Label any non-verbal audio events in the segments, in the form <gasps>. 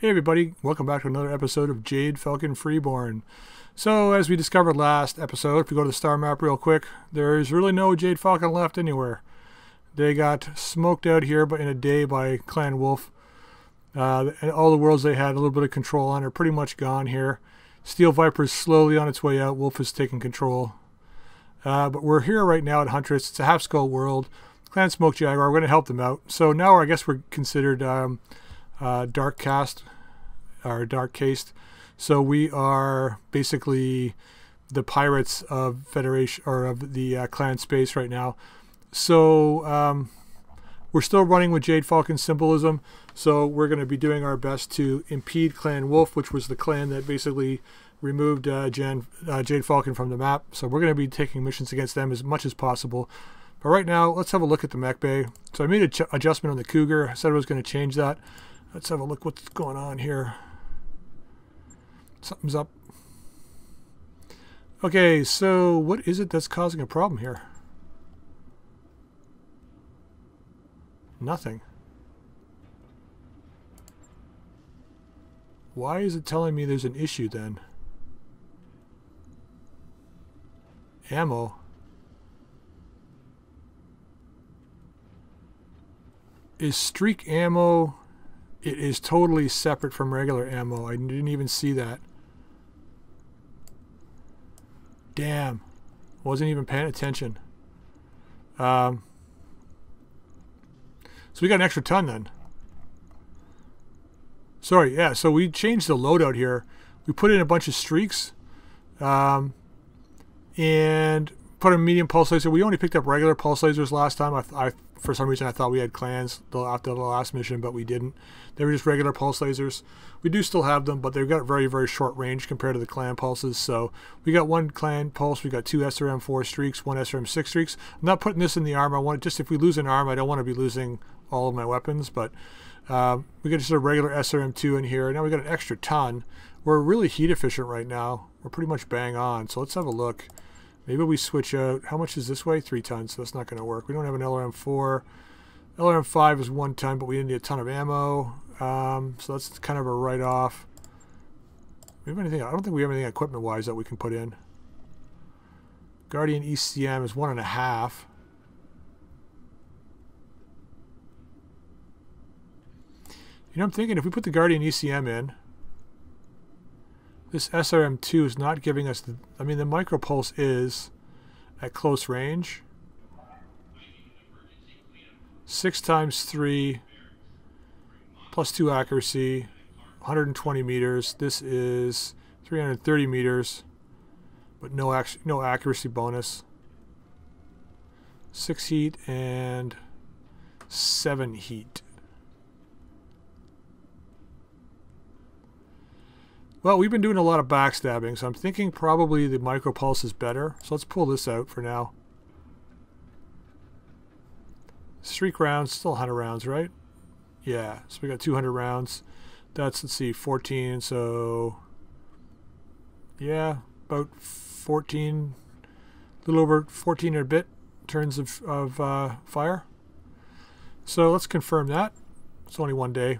Hey everybody, welcome back to another episode of Jade Falcon Freeborn. So, as we discovered last episode, if we go to the star map real quick, there's really no Jade Falcon left anywhere. They got smoked out here but in a day by Clan Wolf. Uh, and all the worlds they had a little bit of control on are pretty much gone here. Steel Viper is slowly on its way out. Wolf is taking control. Uh, but we're here right now at Huntress. It's a half skull world. Clan Smoke Jaguar, we're going to help them out. So now I guess we're considered... Um, uh, dark caste or dark cased. So we are basically the pirates of Federation or of the uh, clan space right now. So um, we're still running with Jade Falcon symbolism. So we're going to be doing our best to impede Clan Wolf, which was the clan that basically removed uh, Jan, uh, Jade Falcon from the map. So we're going to be taking missions against them as much as possible. But right now, let's have a look at the mech bay. So I made an adjustment on the Cougar. I said I was going to change that. Let's have a look what's going on here. Something's up. Okay, so what is it that's causing a problem here? Nothing. Why is it telling me there's an issue then? Ammo. Is streak ammo it is totally separate from regular ammo. I didn't even see that. Damn. Wasn't even paying attention. Um, so we got an extra ton then. Sorry, yeah, so we changed the loadout here. We put in a bunch of streaks. Um, and put a medium pulse laser. We only picked up regular pulse lasers last time. I, I for some reason I thought we had clans after the last mission, but we didn't. They were just regular pulse lasers. We do still have them, but they've got very, very short range compared to the clan pulses. So we got one clan pulse, we got two SRM4 streaks, one SRM6 streaks. I'm not putting this in the arm. I want just if we lose an arm, I don't want to be losing all of my weapons, but um, we got just a regular SRM2 in here. Now we got an extra ton. We're really heat efficient right now. We're pretty much bang on. So let's have a look. Maybe we switch out. How much is this way? Three tons, so that's not going to work. We don't have an LRM4. LRM5 is one ton, but we need a ton of ammo. Um, so that's kind of a write-off. We have anything? I don't think we have anything equipment-wise that we can put in. Guardian ECM is one and a half. You know, I'm thinking if we put the Guardian ECM in, this SRM2 is not giving us the... I mean, the micropulse is at close range. 6 times 3 plus 2 accuracy, 120 meters. This is 330 meters, but no, ac no accuracy bonus. 6 heat and 7 heat. Well, we've been doing a lot of backstabbing, so I'm thinking probably the micropulse is better. So let's pull this out for now. Streak rounds, still 100 rounds, right? Yeah, so we got 200 rounds. That's, let's see, 14, so... Yeah, about 14, a little over 14 or a bit turns of, of uh, fire. So let's confirm that. It's only one day.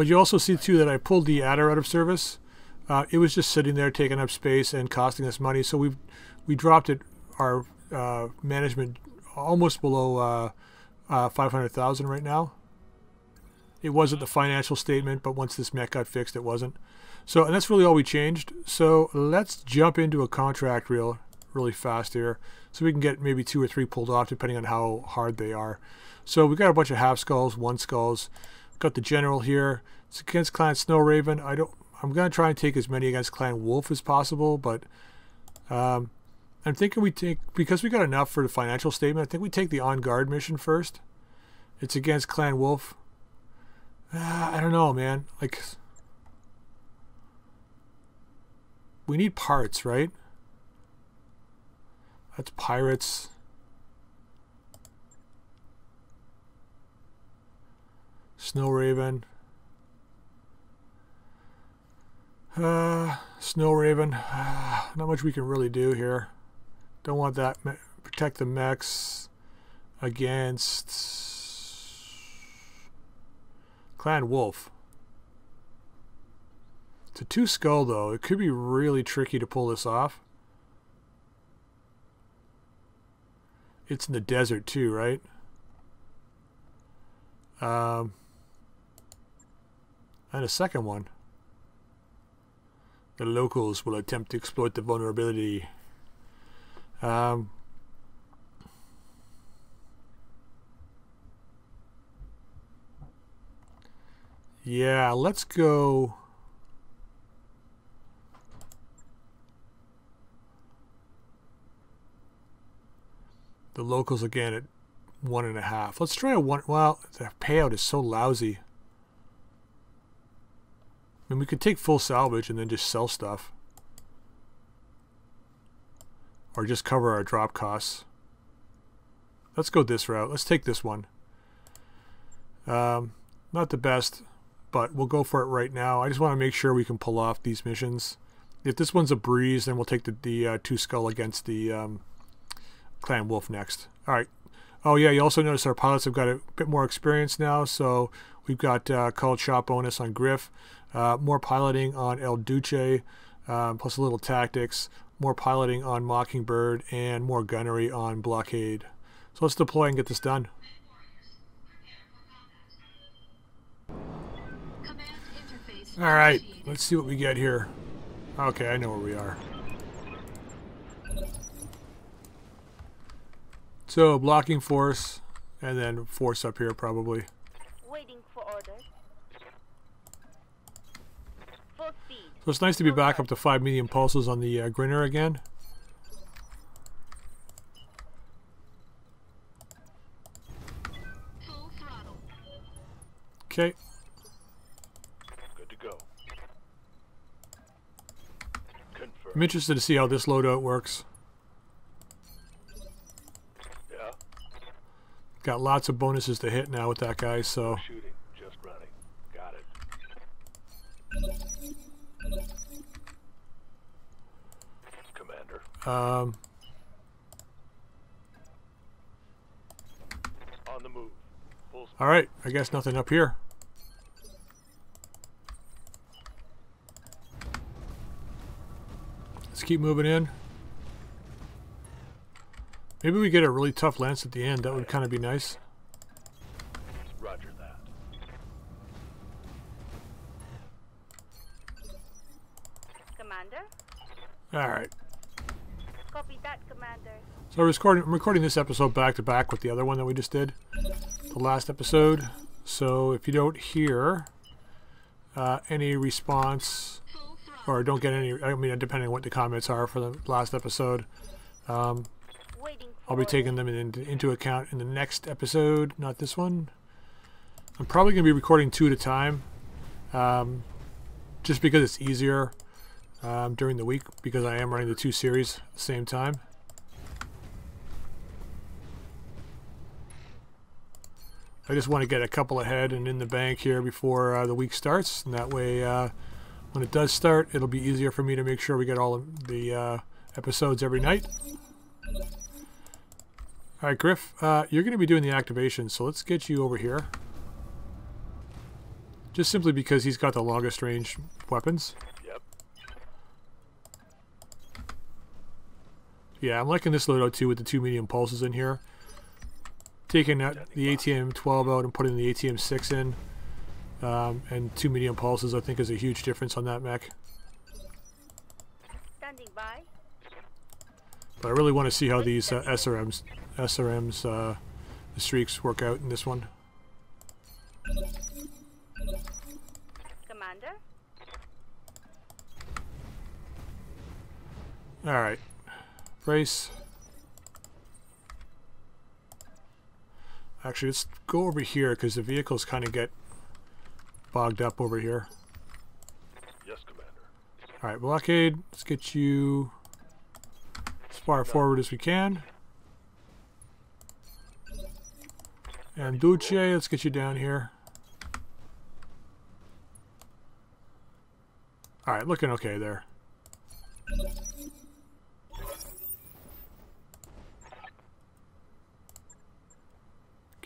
But you also see too that I pulled the adder out of service. Uh, it was just sitting there taking up space and costing us money. So we we dropped it our uh, management almost below uh, uh 500,000 right now. It wasn't the financial statement, but once this mech got fixed, it wasn't. So, and that's really all we changed. So let's jump into a contract real really fast here so we can get maybe two or three pulled off depending on how hard they are. So we got a bunch of half skulls, one skulls. Got the general here. It's against Clan Snow Raven. I don't. I'm gonna try and take as many against Clan Wolf as possible, but um, I'm thinking we take because we got enough for the financial statement. I think we take the on guard mission first. It's against Clan Wolf. Uh, I don't know, man. Like we need parts, right? That's pirates. Snow Raven. Uh, Snow Raven. <sighs> Not much we can really do here. Don't want that. Protect the mechs against Clan Wolf. It's a two skull though. It could be really tricky to pull this off. It's in the desert too, right? Um, and a second one. The locals will attempt to exploit the vulnerability. Um, yeah, let's go. The locals again at one and a half. Let's try a one. Well, the payout is so lousy. Mean, we could take full salvage and then just sell stuff. Or just cover our drop costs. Let's go this route. Let's take this one. Um, not the best, but we'll go for it right now. I just want to make sure we can pull off these missions. If this one's a breeze, then we'll take the, the uh, two skull against the um, clan wolf next. All right, Oh yeah, you also notice our pilots have got a bit more experience now. So we've got uh, called shot bonus on Griff, uh, more piloting on El Duce, um, plus a little tactics, more piloting on Mockingbird, and more gunnery on Blockade. So let's deploy and get this done. All right, let's see what we get here. Okay, I know where we are. So blocking force, and then force up here probably. Waiting for orders. Full speed. So it's nice to be back up to five medium pulses on the uh, Grinner again. Okay. Good to go. Confirm. I'm interested to see how this loadout works. Yeah. Got lots of bonuses to hit now with that guy, so Shooting. Just running. Got it. Um, On the move. All right. I guess nothing up here. Let's keep moving in. Maybe we get a really tough lance at the end. That would kind of be nice. Roger that. Commander? All right. Copy that, Commander. So I'm recording, I'm recording this episode back to back with the other one that we just did, the last episode. So if you don't hear uh, any response or don't get any, I mean, depending on what the comments are for the last episode, um, I'll be taking them in, into account in the next episode, not this one. I'm probably going to be recording two at a time, um, just because it's easier um, during the week because I am running the two series at the same time. I just want to get a couple ahead and in the bank here before uh, the week starts, and that way, uh, when it does start, it'll be easier for me to make sure we get all of the uh, episodes every night. All right, Griff, uh, you're going to be doing the activation, so let's get you over here. Just simply because he's got the longest range weapons. Yep. Yeah, I'm liking this loadout too with the two medium pulses in here. Taking that, the ATM 12 out and putting the ATM 6 in. Um, and two medium pulses I think is a huge difference on that mech. Standing by. But I really want to see how these uh, SRMs, SRMs, uh, the streaks work out in this one. Commander? All right, brace. Actually, let's go over here because the vehicles kind of get bogged up over here. Yes, Commander. All right, blockade. Let's get you as far forward as we can. And Duce, let's get you down here. All right, looking okay there.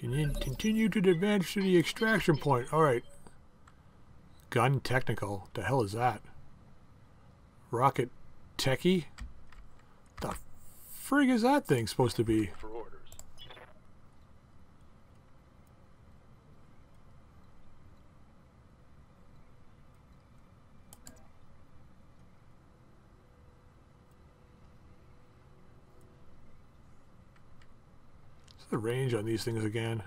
Continue to advance to the extraction point. Alright. Gun technical. The hell is that? Rocket techie? The frig is that thing supposed to be? Range on these things again?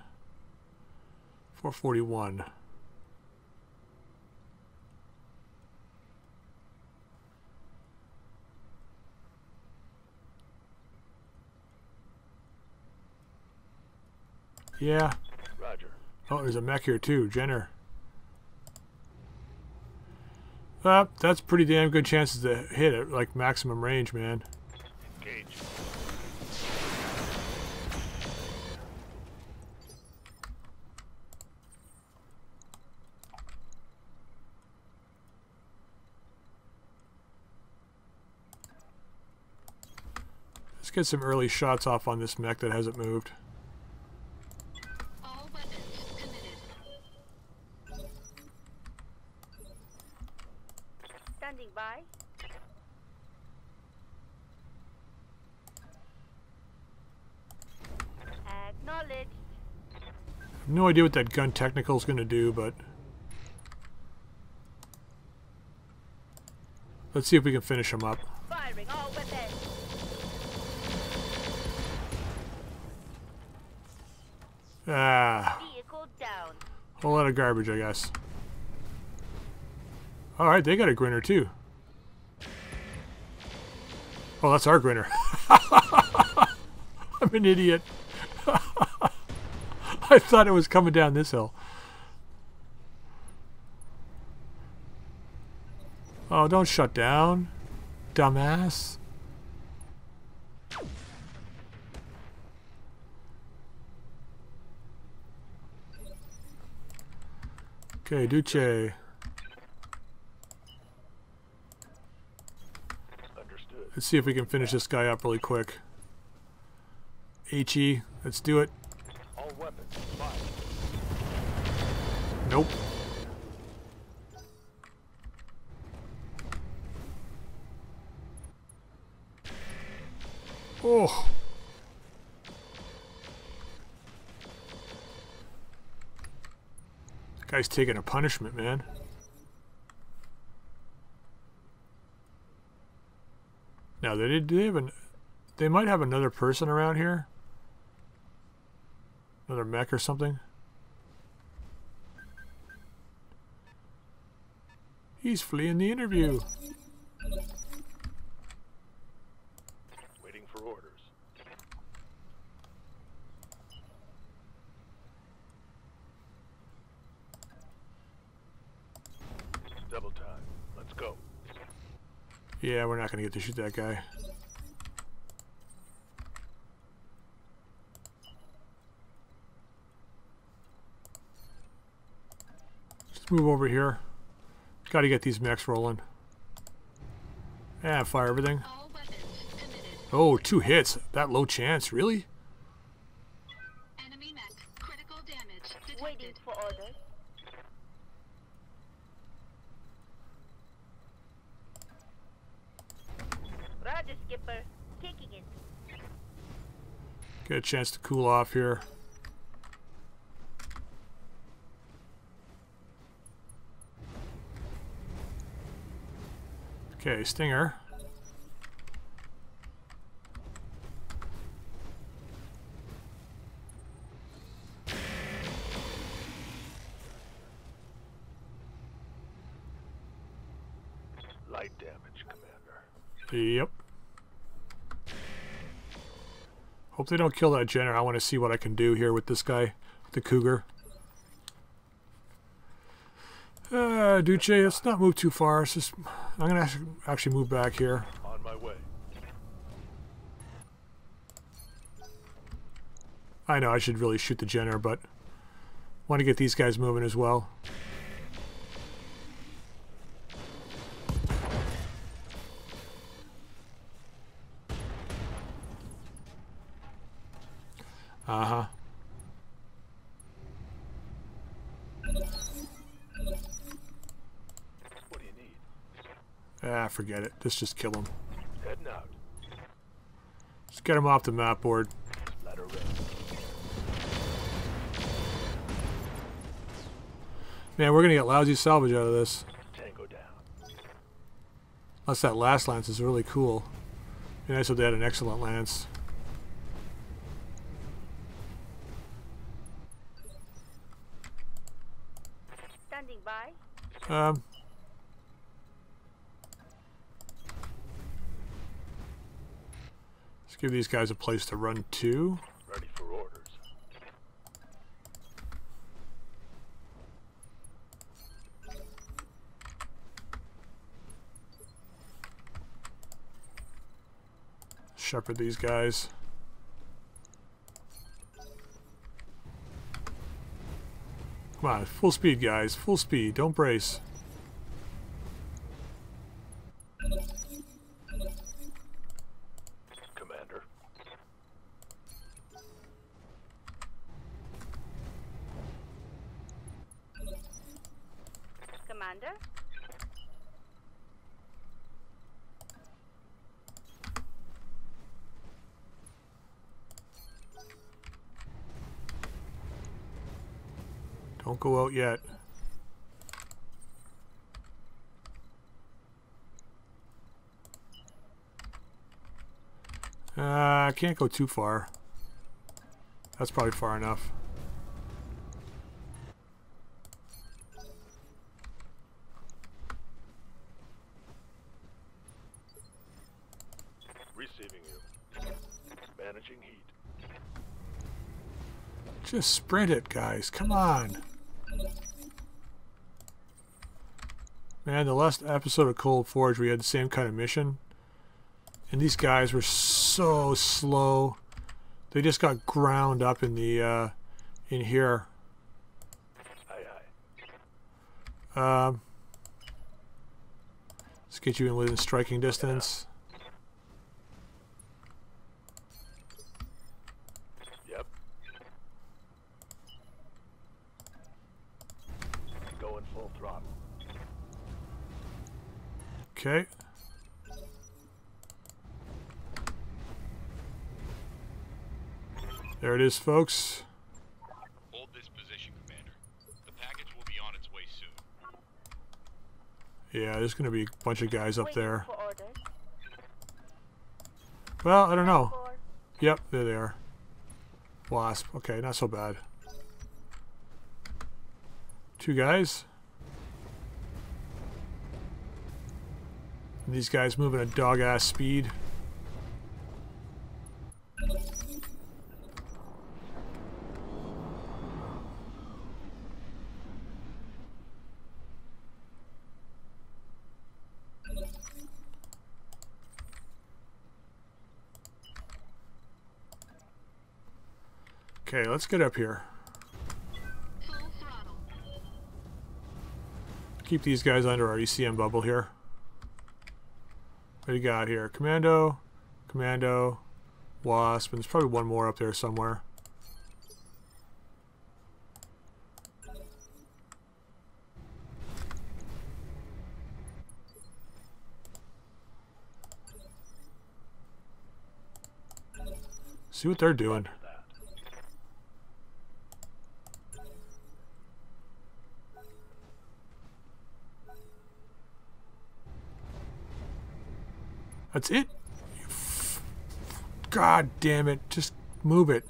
441. Yeah. Roger. Oh, there's a mech here too, Jenner. Uh, that's pretty damn good chances to hit it, like maximum range, man. Engage. Get some early shots off on this mech that hasn't moved. All weapons committed. Standing by. Acknowledged. No idea what that gun technical is going to do, but let's see if we can finish him up. Firing all weapons. Ah, whole lot of garbage, I guess. All right, they got a grinner too. Oh, that's our grinner. <laughs> I'm an idiot. <laughs> I thought it was coming down this hill. Oh, don't shut down, dumbass. Okay, Duce. Understood. Let's see if we can finish this guy up really quick. HE, let's do it. All weapons. Fire. Nope. Oh. Guy's taking a punishment, man. Now they did. They have an? They might have another person around here. Another mech or something. He's fleeing the interview. Waiting for orders. Double time. Let's go. Yeah, we're not going to get to shoot that guy. Just move over here. Got to get these mechs rolling. Yeah, fire everything. All weapons committed. Oh, two hits. That low chance, really? Enemy mech. Critical damage detected. Waiting for orders. Roger, Skipper. Taking it. Get a chance to cool off here. Okay, Stinger. Light damage, Commander. Yep. Hope they don't kill that Jenner. I want to see what I can do here with this guy, the Cougar. Uh, Duce, let's not move too far. It's just, I'm gonna actually- actually move back here. On my way. I know I should really shoot the Jenner, but want to get these guys moving as well. Uh huh. What do you need? Ah, forget it. Let's just kill him. Heading out. Let's get him off the map board. Let her rip. Man, we're gonna get lousy salvage out of this. Tango down. Unless that last lance is really cool. Be nice if they had an excellent lance. Standing by. Um. Let's give these guys a place to run to. Ready for orders. Shepherd these guys. Come on, full speed, guys. Full speed. Don't brace. Commander. Commander. Don't go out yet. Uh, I can't go too far. That's probably far enough. Receiving you. Managing heat. Just sprint it, guys. Come on. Man, the last episode of Cold Forged, we had the same kind of mission. And these guys were so slow. They just got ground up in the, uh, in here. Um, let's get you in within striking distance. Yep. Going full throttle. Okay. There it is, folks. Hold this position, Commander. The package will be on its way soon. Yeah, there's going to be a bunch of guys up there. Well, I don't know. Yep, there they are. Wasp. Okay, not so bad. Two guys. And these guys moving at dog ass speed. Okay, let's get up here. Keep these guys under our ECM bubble here. What do you got here? Commando, Commando, Wasp, and there's probably one more up there somewhere. See what they're doing. That's it. God damn it. Just move it.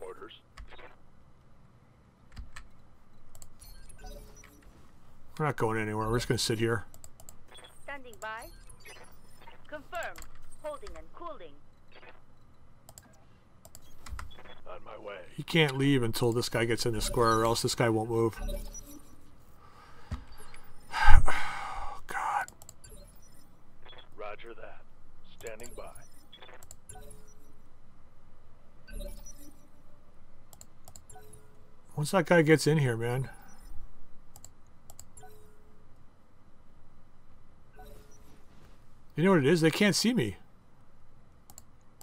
Orders. We're not going anywhere. We're just going to sit here. standing by. Confirmed. Holding and cooling. On my way. You can't leave until this guy gets in the square, or else this guy won't move. Oh, God. Roger that. Standing by. Once that guy gets in here, man. You know what it is? They can't see me.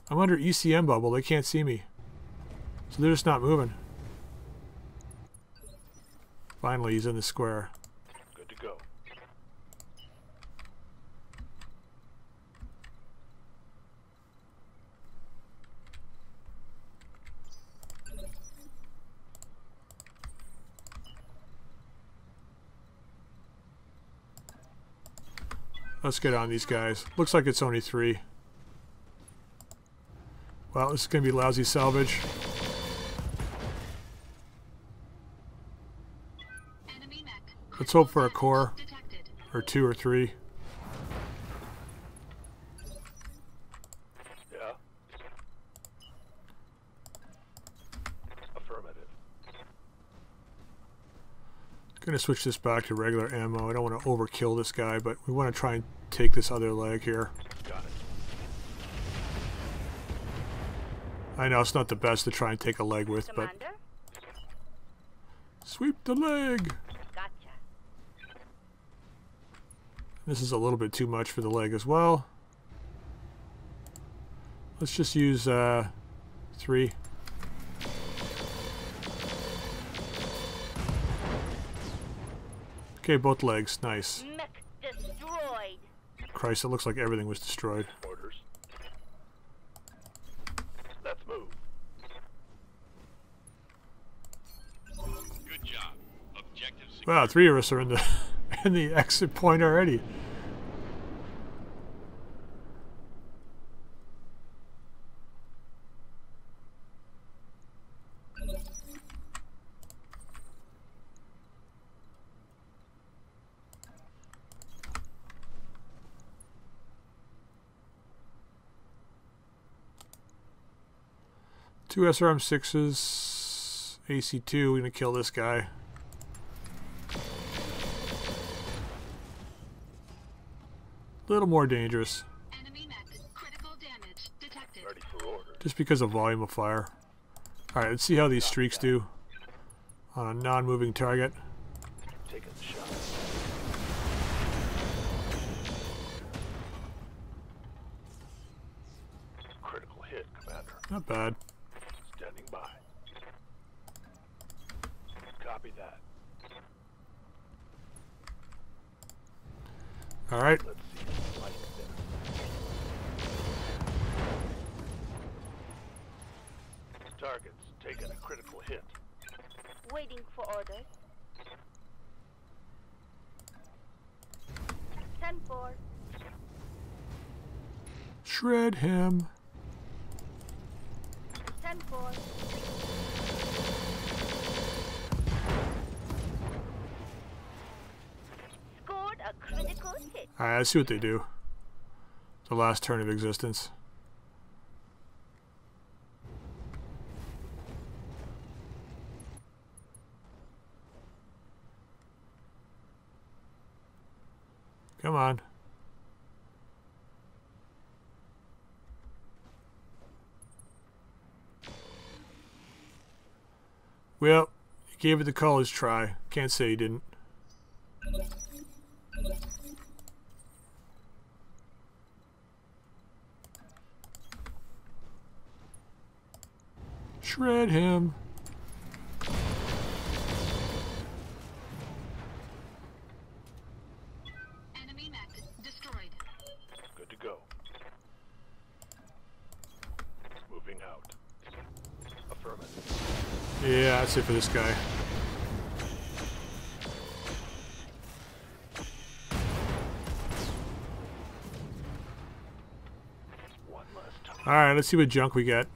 I'm under ECM bubble. They can't see me. So they're just not moving. Finally, he's in the square. Good to go. Let's get on these guys. Looks like it's only three. Well, this is going to be lousy salvage. Let's hope for a core. Or two or three. Yeah. Affirmative. Going to switch this back to regular ammo. I don't want to overkill this guy, but we want to try and take this other leg here. Got it. I know it's not the best to try and take a leg with, but sweep the leg. Gotcha. This is a little bit too much for the leg as well. Let's just use uh, three. Okay, both legs. Nice. Christ, it looks like everything was destroyed. Orders. Let's move. Good job. Objective. Wow, three of us are in the <laughs> in the exit point already. Two SRM6s, AC2, we're gonna kill this guy. A little more dangerous Enemy mech. Critical damage detected. Ready for order. just because of volume of fire. Alright, let's see how these streaks do on a non-moving target. Taking the shot. Critical hit, Commander. Not bad standing by. Copy that. All right. Targets taking a critical hit. Waiting for orders. Ten four. Shred him. Ten four. Alright, let's see what they do. The last turn of existence. Come on. Well, he gave it the college try. Can't say he didn't. Shred him. Enemy mech destroyed. Good to go. Moving out. Affirmative. Yeah, that's it for this guy. One last time. Alright, let's see what junk we get.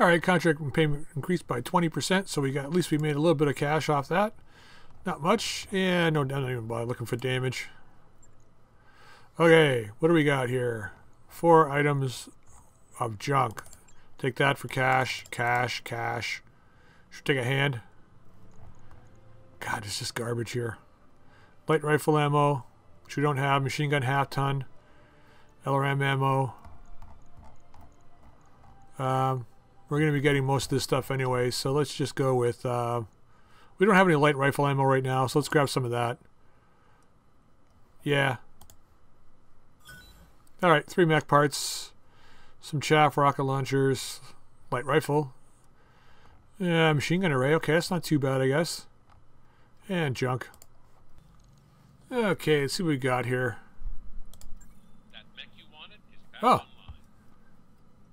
Alright, contract payment increased by 20%, so we got at least we made a little bit of cash off that. Not much, and no, don't even bother looking for damage. Okay, what do we got here? Four items of junk. Take that for cash, cash, cash. Should take a hand. God, it's just garbage here. Light rifle ammo, which we don't have. Machine gun half ton. LRM ammo. Um, we're going to be getting most of this stuff anyway, so let's just go with. Uh, we don't have any light rifle ammo right now, so let's grab some of that. Yeah. All right, three mech parts, some chaff rocket launchers, light rifle. Yeah, machine gun array. Okay, that's not too bad, I guess. And junk. Okay, let's see what we got here. That mech you wanted is back Oh.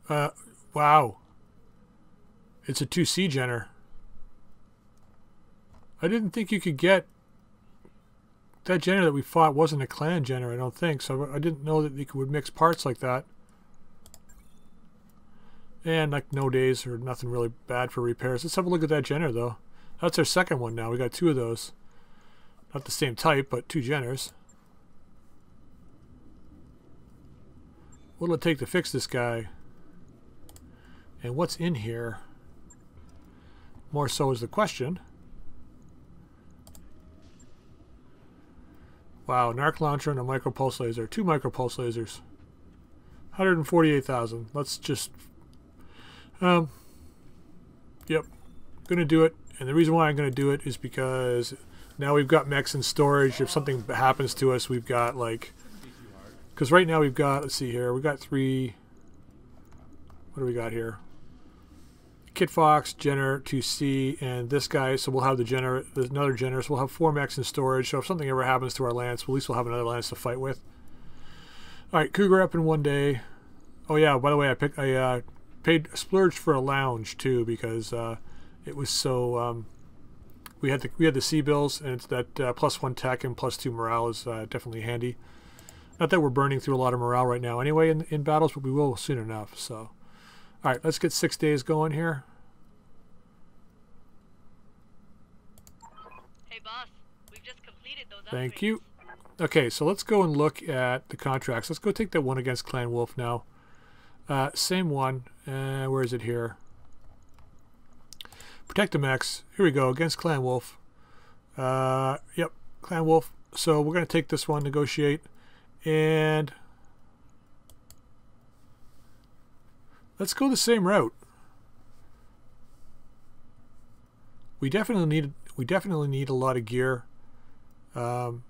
online. Uh, wow. It's a 2C Jenner. I didn't think you could get that Jenner that we fought wasn't a clan Jenner, I don't think. So I didn't know that they could mix parts like that. And like no days or nothing really bad for repairs. Let's have a look at that Jenner though. That's our second one now. We got two of those. Not the same type, but two Jenners. What'll it take to fix this guy? And what's in here? More so is the question. Wow, an arc launcher and a micro pulse laser. Two micro pulse lasers. 148,000. Let's just... Um, yep. Gonna do it. And the reason why I'm gonna do it is because now we've got mechs in storage. If something happens to us, we've got like... Because right now we've got, let's see here, we've got three... What do we got here? Kit Fox, Jenner, 2C, and this guy. So we'll have the Jenner, another Jenner. So we'll have four mechs in storage. So if something ever happens to our lance, at least we'll have another lance to fight with. All right, Cougar up in one day. Oh yeah, by the way, I picked, I uh, paid splurged for a lounge too because uh, it was so. Um, we had the we had the C bills, and it's that uh, plus one tech and plus two morale is uh, definitely handy. Not that we're burning through a lot of morale right now, anyway, in in battles, but we will soon enough. So. All right, let's get six days going here. Hey boss, we've just completed those Thank upgrades. you. Okay, so let's go and look at the contracts. Let's go take that one against Clan Wolf now. Uh, same one. Uh, where is it here? Protect the mechs. Here we go, against Clan Wolf. Uh, yep, Clan Wolf. So we're going to take this one, negotiate, and let's go the same route. We definitely need we definitely need a lot of gear. Um,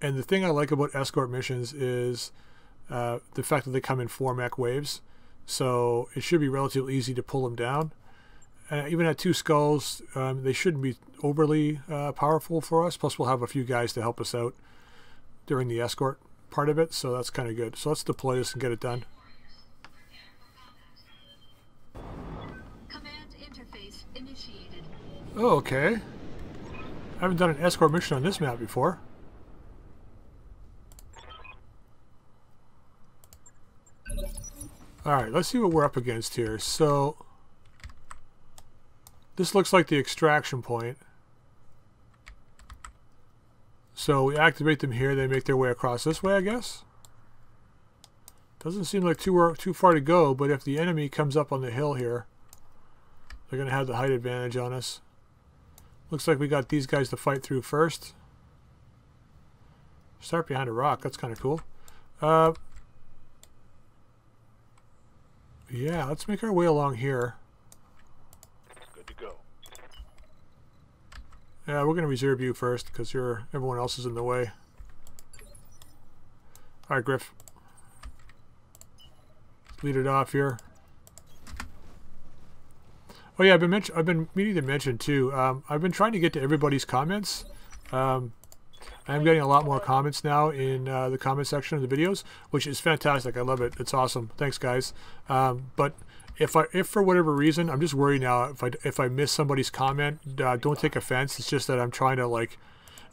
and the thing I like about escort missions is uh, the fact that they come in four mech waves, so it should be relatively easy to pull them down. Uh, even at two skulls, um, they shouldn't be overly uh, powerful for us. Plus, we'll have a few guys to help us out during the escort part of it, so that's kind of good. So let's deploy this and get it done. Oh, okay. I haven't done an escort mission on this map before. Alright, let's see what we're up against here. So, this looks like the extraction point. So we activate them here, they make their way across this way, I guess? Doesn't seem like too, uh, too far to go, but if the enemy comes up on the hill here, they're going to have the height advantage on us. Looks like we got these guys to fight through first. Start behind a rock. That's kind of cool. Uh, yeah, let's make our way along here. Good to go. Yeah, we're going to reserve you first because you're everyone else is in the way. All right, Griff. Let's lead it off here. Oh yeah, I've been mention- I've been meaning to mention too. Um, I've been trying to get to everybody's comments. Um, I'm getting a lot more comments now in uh, the comment section of the videos, which is fantastic. I love it. It's awesome. Thanks, guys. Um, but if I if for whatever reason I'm just worried now if I if I miss somebody's comment, uh, don't take offense. It's just that I'm trying to like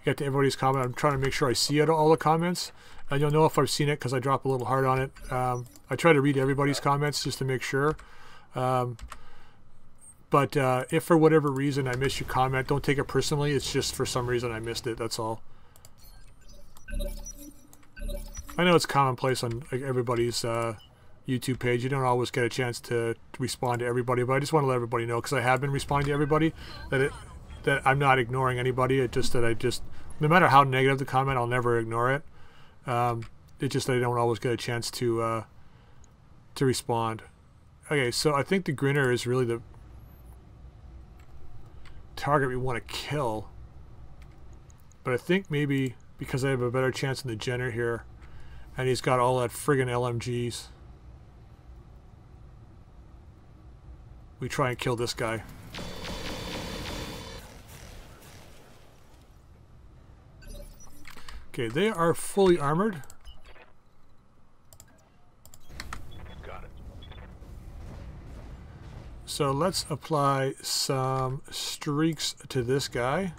get to everybody's comment. I'm trying to make sure I see it, all the comments, and you'll know if I've seen it because I drop a little heart on it. Um, I try to read everybody's comments just to make sure. Um, but uh, if for whatever reason I miss your comment, don't take it personally. It's just for some reason I missed it. That's all. I know it's commonplace on everybody's uh, YouTube page. You don't always get a chance to respond to everybody, but I just want to let everybody know because I have been responding to everybody that it that I'm not ignoring anybody. It just that I just no matter how negative the comment, I'll never ignore it. Um, it's just that I don't always get a chance to uh, to respond. Okay, so I think the grinner is really the target we want to kill. But I think maybe because I have a better chance in the Jenner here, and he's got all that friggin' LMGs. We try and kill this guy. Okay, they are fully armored. So let's apply some streaks to this guy.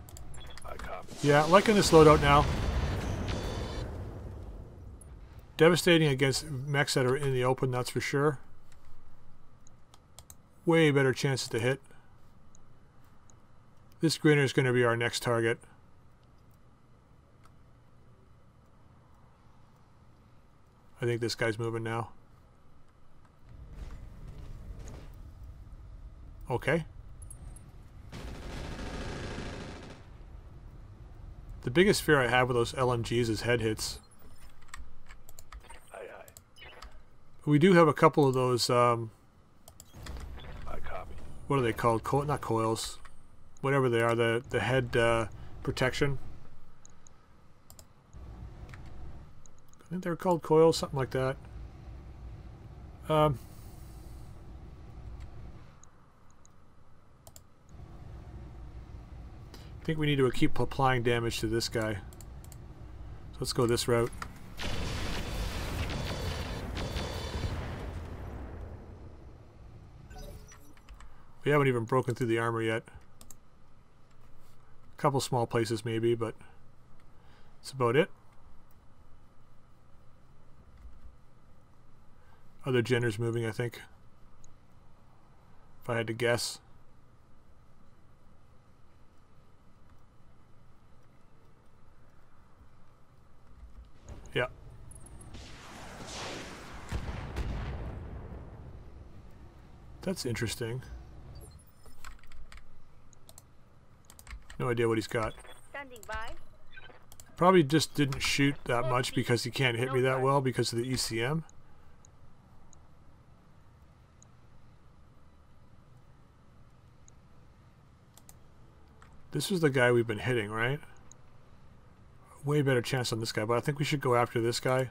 Yeah, liking this loadout now. Devastating against mechs that are in the open, that's for sure. Way better chances to hit. This greener is going to be our next target. I think this guy's moving now. Okay. The biggest fear I have with those LMGs is head hits. Aye, aye. We do have a couple of those, um, I copy. what are they called? Co- not coils. Whatever they are, the, the head uh, protection. I think they're called coils, something like that. Um, I think we need to keep applying damage to this guy. So let's go this route. We haven't even broken through the armor yet. A couple small places maybe, but that's about it. Other genders moving, I think. If I had to guess. Yeah. That's interesting. No idea what he's got. Standing by. Probably just didn't shoot that much because he can't hit me that well because of the ECM. This is the guy we've been hitting, right? Way better chance on this guy, but I think we should go after this guy.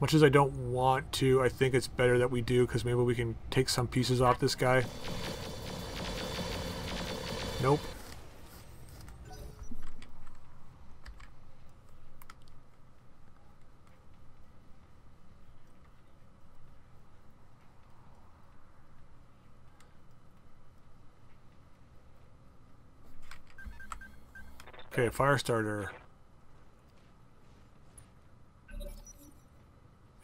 Much as I don't want to, I think it's better that we do because maybe we can take some pieces off this guy. Nope. Okay, Firestarter.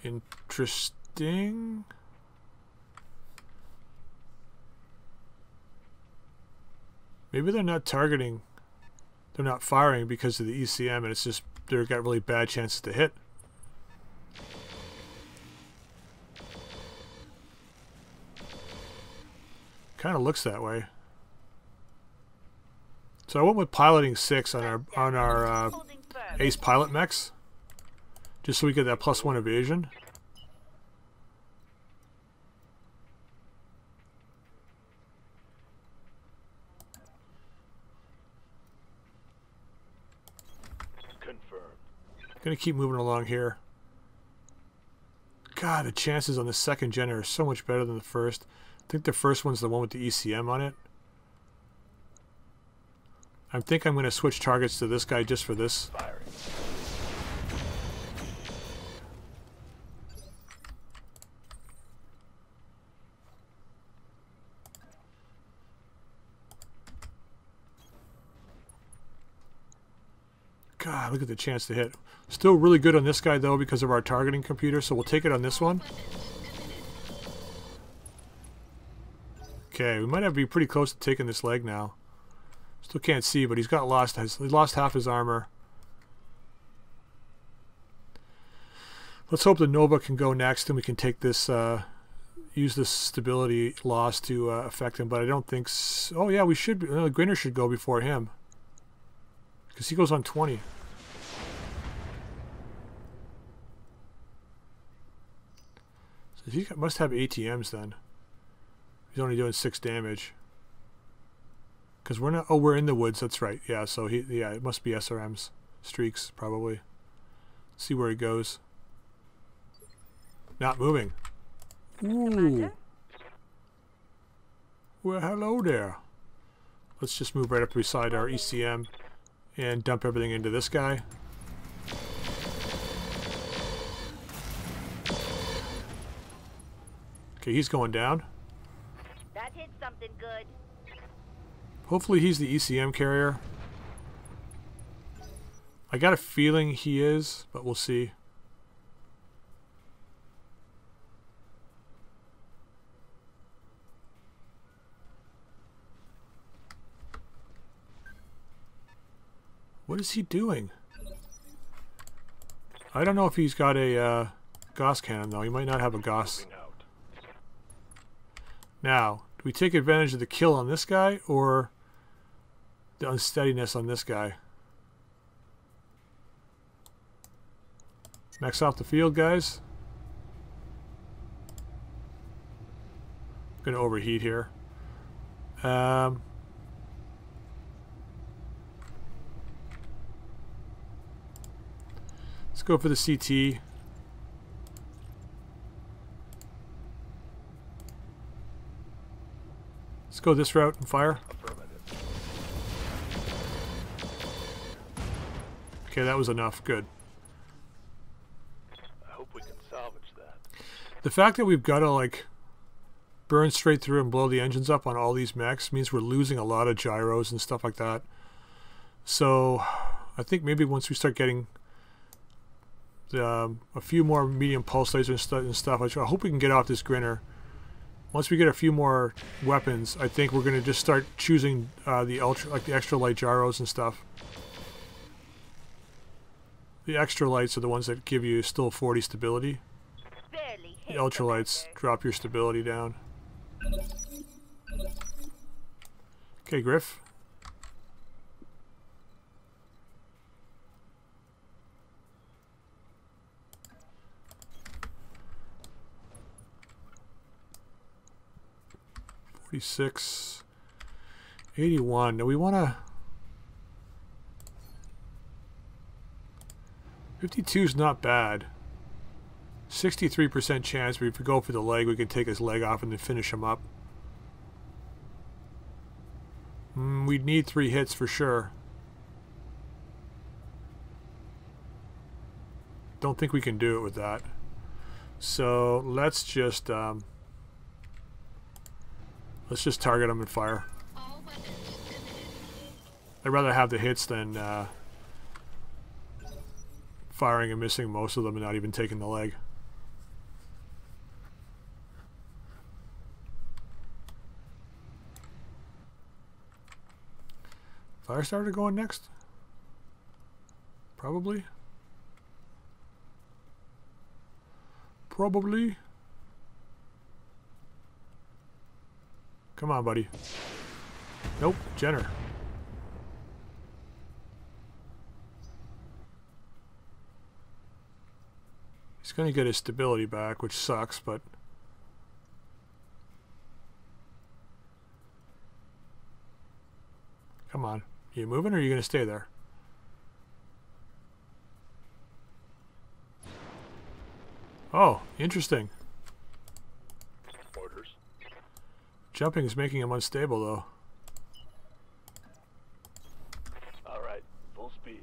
Interesting. Maybe they're not targeting, they're not firing because of the ECM and it's just they've got really bad chances to hit. Kind of looks that way. So I went with piloting six on our on our uh, ace pilot mechs, just so we get that plus one evasion. Confirmed. Gonna keep moving along here. God, the chances on the second gen are so much better than the first. I think the first one's the one with the ECM on it. I think I'm going to switch targets to this guy just for this. Firing. God, look at the chance to hit. Still really good on this guy though because of our targeting computer, so we'll take it on this one. Okay, we might have to be pretty close to taking this leg now. Still can't see, but he's got lost. Has he lost half his armor? Let's hope the Nova can go next, and we can take this, uh, use this stability loss to uh, affect him. But I don't think. S oh yeah, we should. Be, uh, Grinner should go before him because he goes on 20. He must have ATMs then. He's only doing six damage. Because we're not. Oh, we're in the woods. That's right. Yeah. So he. Yeah. It must be SRMs. Streaks probably. See where he goes. Not moving. Ooh. Well, hello there. Let's just move right up beside our ECM and dump everything into this guy. Okay, he's going down. That hit something good. Hopefully he's the ECM carrier. I got a feeling he is, but we'll see. What is he doing? I don't know if he's got a uh, Gauss cannon, though. He might not have a Gauss now, do we take advantage of the kill on this guy or the unsteadiness on this guy? Max off the field, guys. Gonna overheat here. Um, let's go for the CT. Go this route and fire. Okay, that was enough. Good. I hope we can salvage that. The fact that we've got to like burn straight through and blow the engines up on all these mechs means we're losing a lot of gyros and stuff like that. So I think maybe once we start getting um, a few more medium pulse lasers and, stu- and stuff, I hope we can get off this grinner. Once we get a few more weapons, I think we're going to just start choosing uh, the ultra, like the extra light gyros and stuff. The extra lights are the ones that give you still 40 stability. The ultralights drop your stability down. Okay, Griff. Forty-six, eighty-one. Now we want to. Fifty-two is not bad. 63% chance, but if we go for the leg, we can take his leg off and then finish him up. Mm, we'd need three hits for sure. Don't think we can do it with that. So let's just um, let's just target them and fire. I'd rather have the hits than uh, firing and missing most of them and not even taking the leg. Firestarter going next? Probably. Probably. Come on, buddy. Nope, Jenner. He's going to get his stability back, which sucks, but... Come on. you moving or are you going to stay there? Oh, interesting. Orders. Jumping is making him unstable, though. All right. Full speed.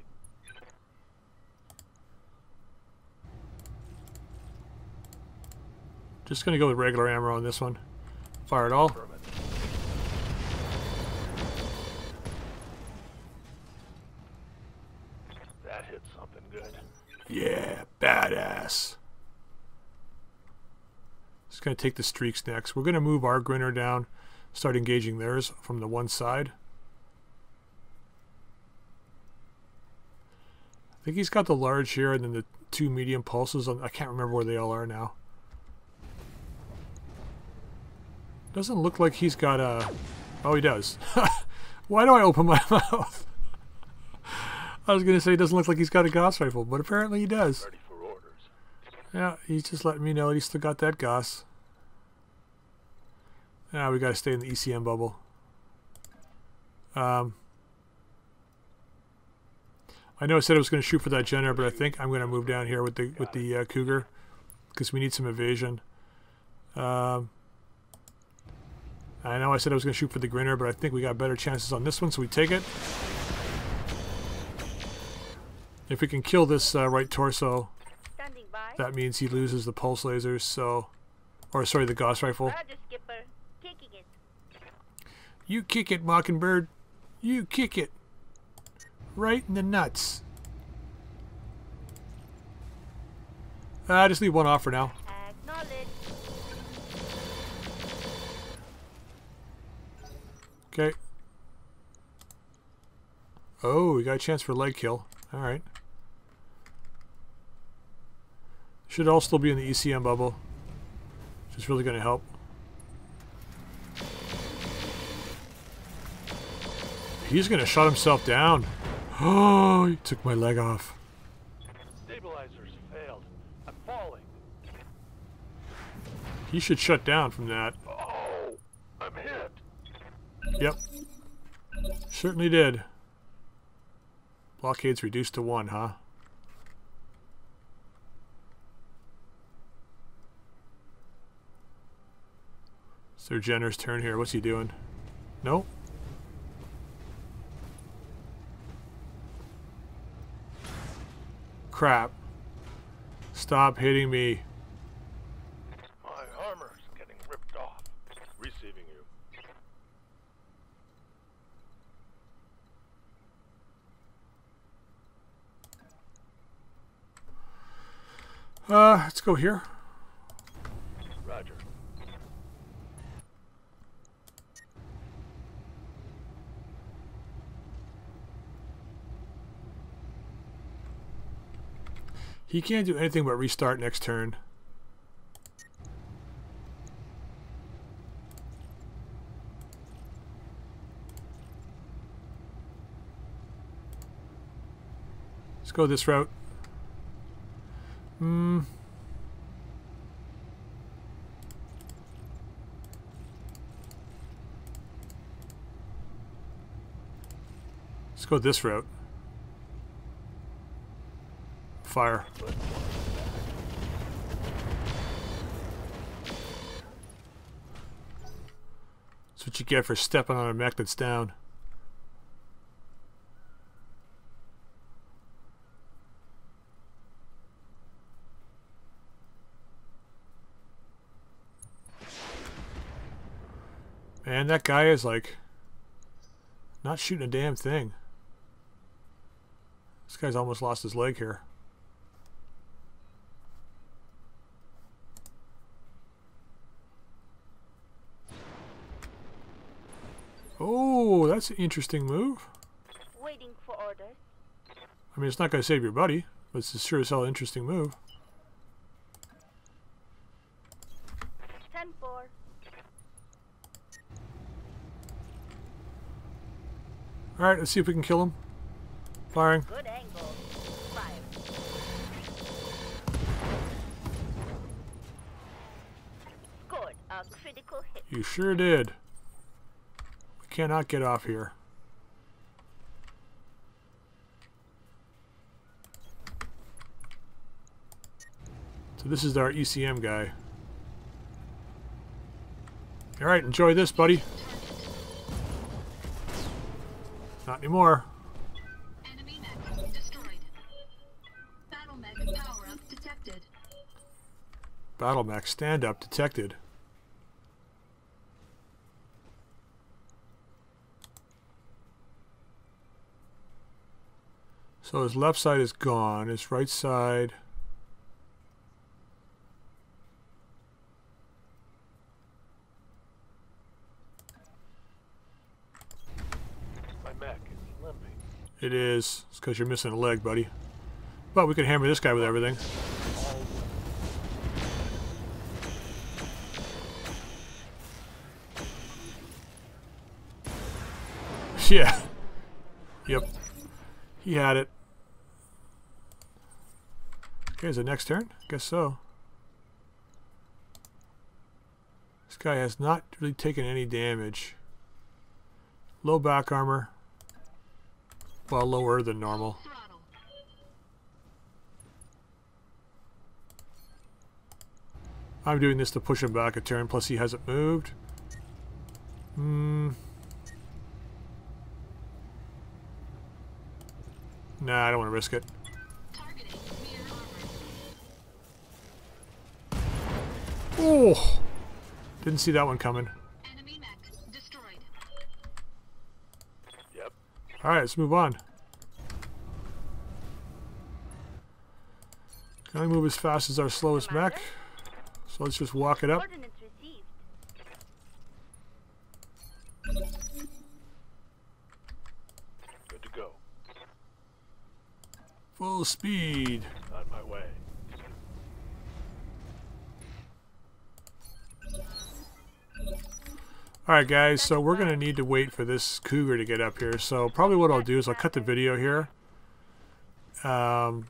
Just going to go with regular ammo on this one. Fire it all. That hit something good. Yeah, badass. Just gonna take the streaks next. We're gonna move our grinner down, start engaging theirs from the one side. I think he's got the large here and then the two medium pulses on I can't remember where they all are now. Doesn't look like he's got a Oh he does. <laughs> Why do I open my <laughs> mouth? I was gonna say it doesn't look like he's got a Gauss rifle, but apparently he does. Ready for orders. Yeah, he's just letting me know he's still got that Gauss. Now we gotta stay in the ECM bubble. Um, I know I said I was gonna shoot for that Jenner, but I think I'm gonna move down here with the with the uh, Cougar because we need some evasion. Um, I know I said I was gonna shoot for the Grinner, but I think we got better chances on this one, so we take it. If we can kill this uh, right torso, that means he loses the pulse lasers, so... Or, sorry, the Gauss rifle. Roger, Skipper. Kicking it. You kick it, Mockingbird. You kick it. Right in the nuts. Uh, just leave one off for now. Okay. Oh, we got a chance for leg kill. All right. Should all still be in the ECM bubble. Which is really going to help. He's going to shut himself down. Oh, <gasps> he took my leg off. Stabilizers failed. I'm falling. He should shut down from that. Oh, I'm hit. Yep. Certainly did. Blockade's reduced to one, huh? Sir Jenner's turn here. What's he doing? Nope. Crap. Stop hitting me. My armor's getting ripped off. Receiving you. Uh, let's go here. He can't do anything but restart next turn. Let's go this route. Hmm. Let's go this route. Fire. That's what you get for stepping on a mech that's down. Man, that guy is like not shooting a damn thing. This guy's almost lost his leg here. Oh, that's an interesting move. Waiting for orders. I mean, it's not going to save your buddy, but it's a sure as hell interesting move. 10 4. Alright, let's see if we can kill him. Firing. Good angle. Fire. Scored a critical hit. You sure did. Cannot get off here. So this is our ECM guy. Alright, enjoy this, buddy. Not anymore. Enemy. BattleMech power up detected. BattleMech stand up detected. So his left side is gone. His right side. It is. It's because you're missing a leg, buddy. But we can hammer this guy with everything. <laughs> Yeah. Yep. He had it. Okay, is it next turn? Guess so. This guy has not really taken any damage. Low back armor. Well, lower than normal. I'm doing this to push him back a turn, plus he hasn't moved. Hmm. Nah, I don't want to risk it. Oh! Didn't see that one coming. Enemy mech destroyed. Yep. Alright, let's move on. Can only move as fast as our slowest mech. So let's just walk it up. Good to go. Full speed. On my way. Alright guys, so we're going to need to wait for this cougar to get up here. So probably what I'll do is I'll cut the video here. Um,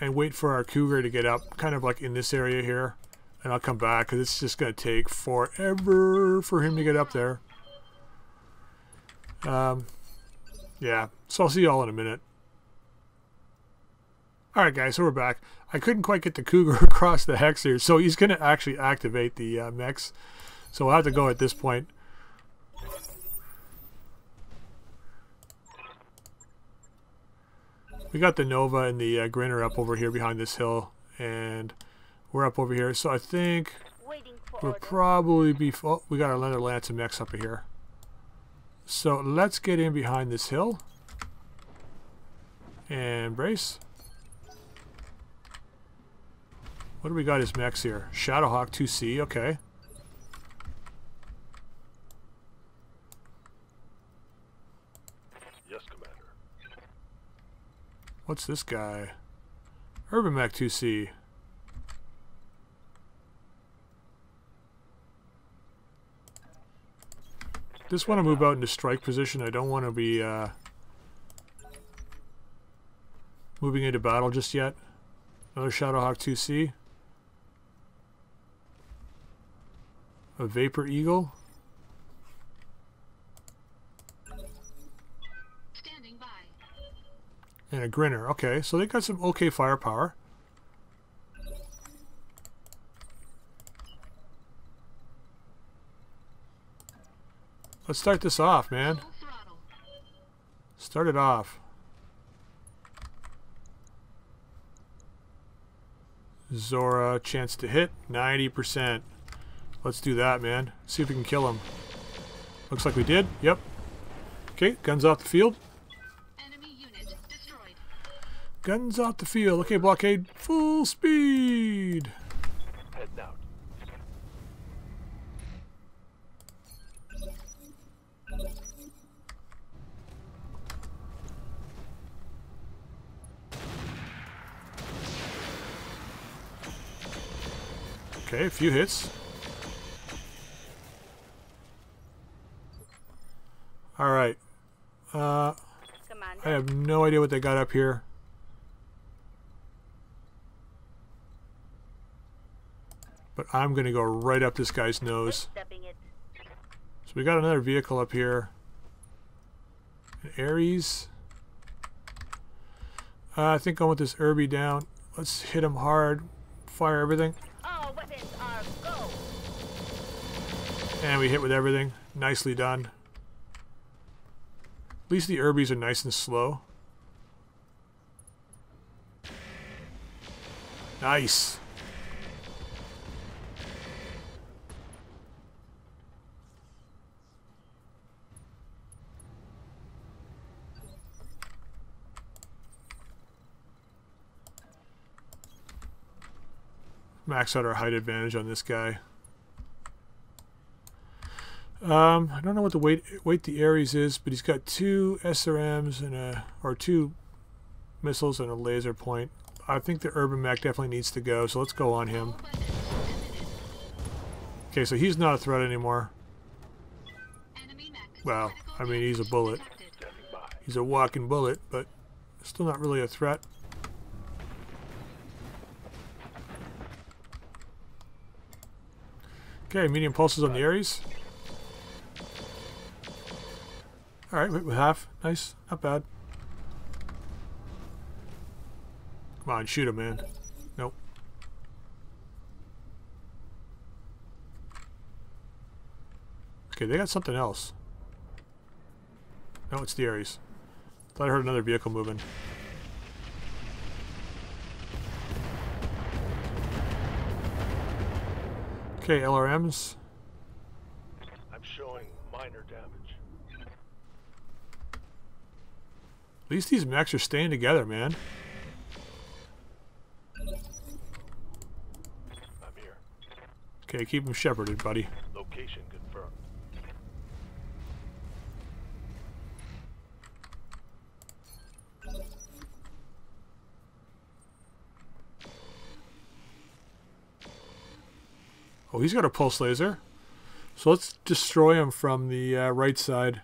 and wait for our cougar to get up, kind of like in this area here. And I'll come back because it's just going to take forever for him to get up there. Um, yeah, so I'll see you all in a minute. Alright guys, so we're back. I couldn't quite get the cougar <laughs> across the hex here, so he's going to actually activate the uh, mechs. So we'll have to go at this point. We got the Nova and the uh, Grinner up over here behind this hill, and we're up over here. So I think we'll probably be... Oh, we got another Lance and Mex up here. So let's get in behind this hill. And brace. What do we got as mechs here? Shadowhawk 2C, okay. Yes, Commander. What's this guy? Urban Mech 2C. Just want to move out into strike position. I don't want to be uh, moving into battle just yet. Another Shadowhawk 2C. A Vapor Eagle. And a Grinner. Okay, so they got some okay firepower. Let's start this off, man. Start it off. Zora, chance to hit, 90%. Let's do that, man. See if we can kill him. Looks like we did. Yep. Okay, guns off the field. Guns out the field. Okay, blockade, full speed. Heading out. Okay, a few hits. All right. Uh, I have no idea what they got up here. But I'm going to go right up this guy's nose. So we got another vehicle up here. An Ares. Uh, I think I want this Urbie down. Let's hit him hard. Fire everything. And we hit with everything. Nicely done. At least the Urbies are nice and slow. Nice. Max out our height advantage on this guy. Um, I don't know what the weight weight the Ares is, but he's got two SRMs and a or two missiles and a laser point. I think the Urban Mech definitely needs to go, so let's go on him. Okay, so he's not a threat anymore. Well, I mean, he's a bullet. He's a walking bullet, but still not really a threat. Okay, medium pulses on the Ares. Alright, we with half. Nice. Not bad. Come on, shoot him, man. Nope. Okay, they got something else. No, it's the Ares. Thought I heard another vehicle moving. Okay, LRMs. I'm showing minor damage. At least these mechs are staying together, man. I'm here. Okay, keep them shepherded, buddy. Location confirmed. Oh, he's got a pulse laser. So let's destroy him from the uh, right side.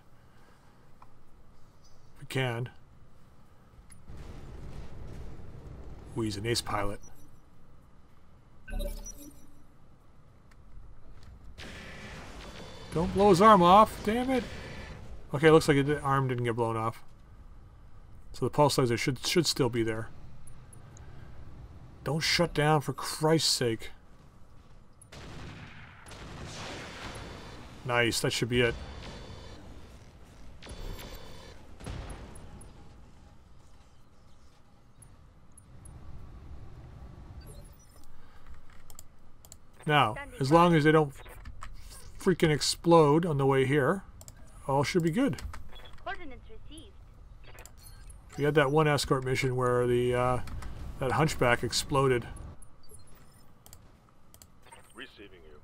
If we can. He's an ace pilot. Don't blow his arm off. Damn it. Okay, looks like the arm didn't get blown off. So the pulse laser should should still be there. Don't shut down for Christ's sake. Nice, that should be it. Now, as long as they don't freaking explode on the way here, all should be good. We had that one escort mission where the uh, that hunchback exploded. Receiving you.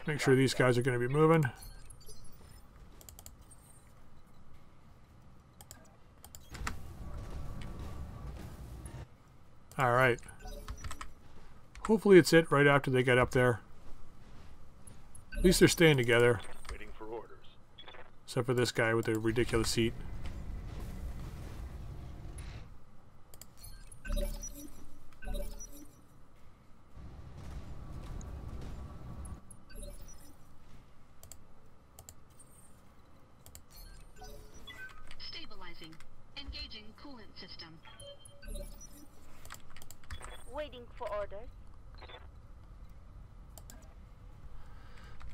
Let's make sure these guys are going to be moving. All right. Hopefully it's it right after they get up there. At least they're staying together, Waiting for orders. except for this guy with the ridiculous heat. Engaging coolant system. Waiting for orders.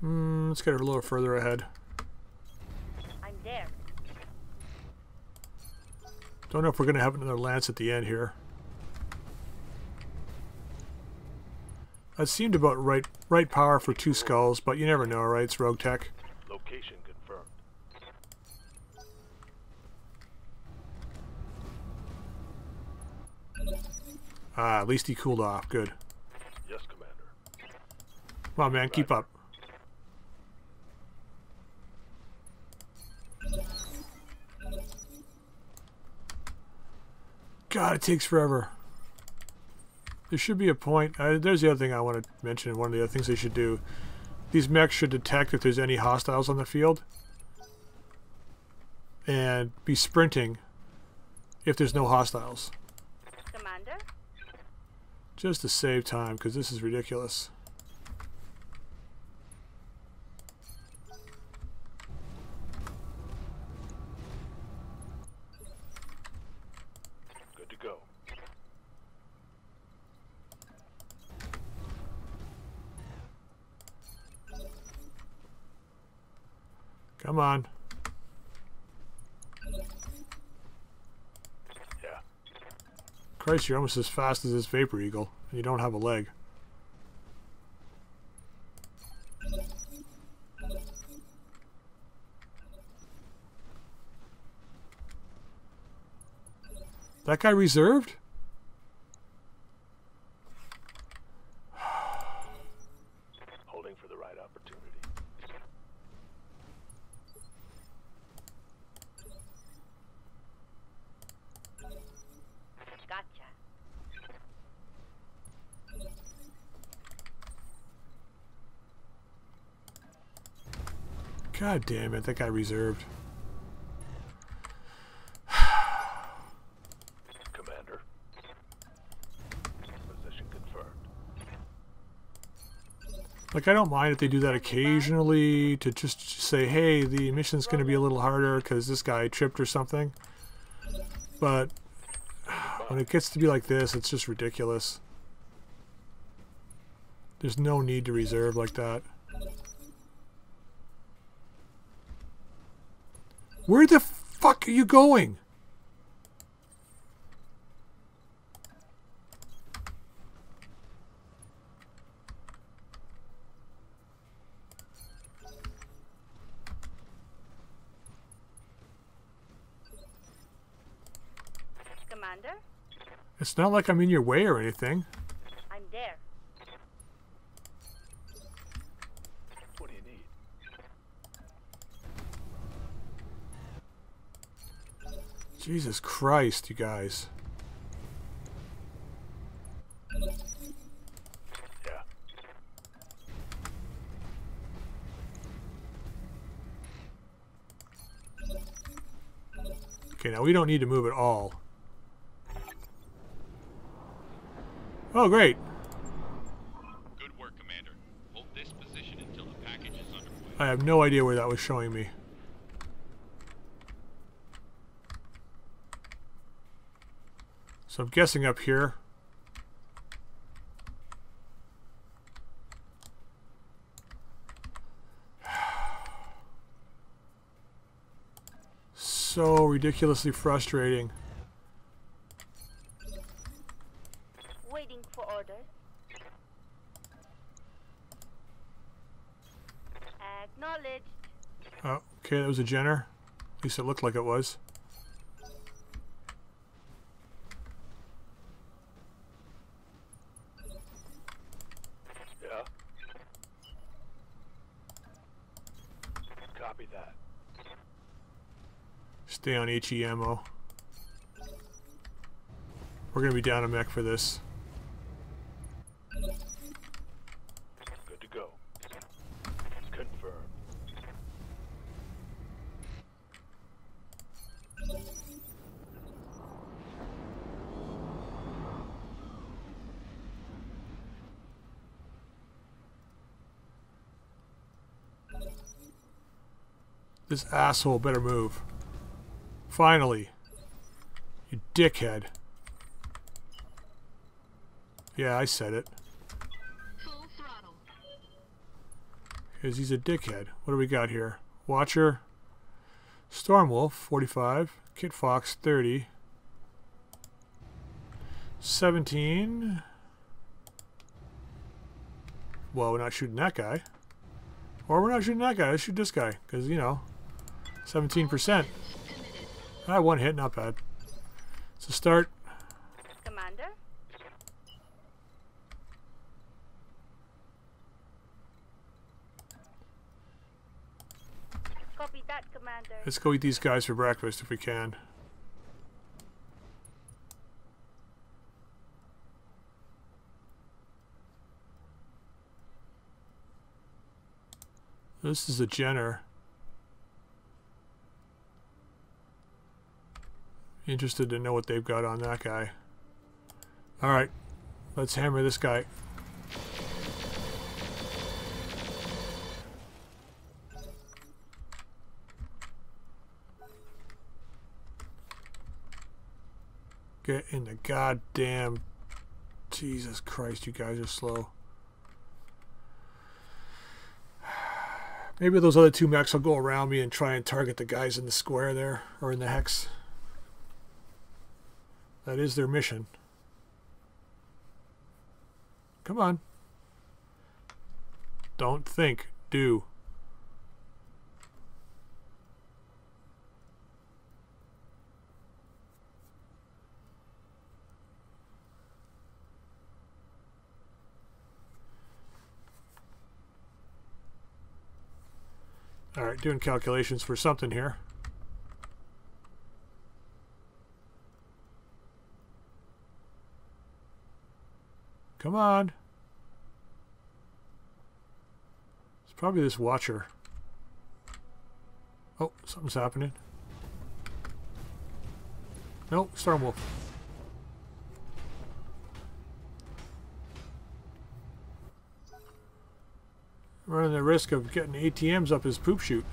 Hmm, let's get a little further ahead. I'm there. Don't know if we're going to have another lance at the end here. That seemed about right right power for two skulls, but you never know, right? It's Roguetech. Location confirmed. Ah, at least he cooled off. Good. Yes, Commander. Come on, man, keep up. God, it takes forever. There should be a point. Uh, there's the other thing I want to mention. One of the other things they should do. These mechs should detect if there's any hostiles on the field. And be sprinting if there's no hostiles. Just to save time, because this is ridiculous. Good to go. Come on. Yeah. Christ, you're almost as fast as this Vapor Eagle, and you don't have a leg. That guy reserved? Holding for the right opportunity. Gotcha. God damn it, that guy reserved. Commander. Position confirmed. Like, I don't mind if they do that occasionally to just say, hey, the mission's going to be a little harder because this guy tripped or something. But when it gets to be like this, it's just ridiculous. There's no need to reserve like that. Where the fuck are you going? Commander? It's not like I'm in your way or anything. I'm there. What do you need? Jesus Christ, you guys. Yeah. Okay, now we don't need to move at all. Oh, great. Good work, Commander. Hold this position until the package is underway. I have no idea where that was showing me. So I'm guessing up here. <sighs> So ridiculously frustrating. Waiting for orders. Acknowledged. Oh, okay, that was a Jenner. At least it looked like it was. Yeah. Copy that. Stay on HE ammo. We're gonna be down a mech for this. Good to go. Confirmed. This asshole better move. Finally. You dickhead. Yeah, I said it. Because he's a dickhead. What do we got here? Watcher. Stormwolf, 45. Kit Fox, 30. 17. Well, we're not shooting that guy. Or we're not shooting that guy. Let's shoot this guy. Because, you know, 17%. Ah, one hit, not bad. So start. Commander? Copy that, Commander. Let's go eat these guys for breakfast if we can. This is a Jenner. Interested to know what they've got on that guy. Alright, let's hammer this guy. Get in the goddamn. Jesus Christ, you guys are slow. <sighs> Maybe those other two mechs will go around me and try and target the guys in the square there, or in the hex. That is their mission. Come on. Don't think, do. Alright, doing calculations for something here. Come on. It's probably this watcher. Oh, something's happening. Nope, Stormwolf. Running the risk of getting ATMs up his poop chute.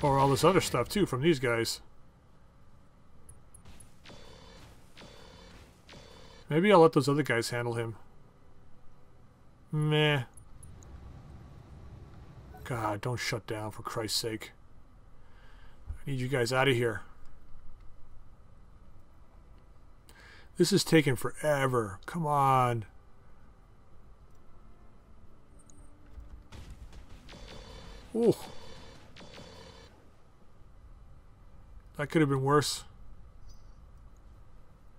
Or all this other stuff too from these guys. Maybe I'll let those other guys handle him. Meh. God, don't shut down for Christ's sake. I need you guys out of here. This is taking forever. Come on. Ooh. That could have been worse.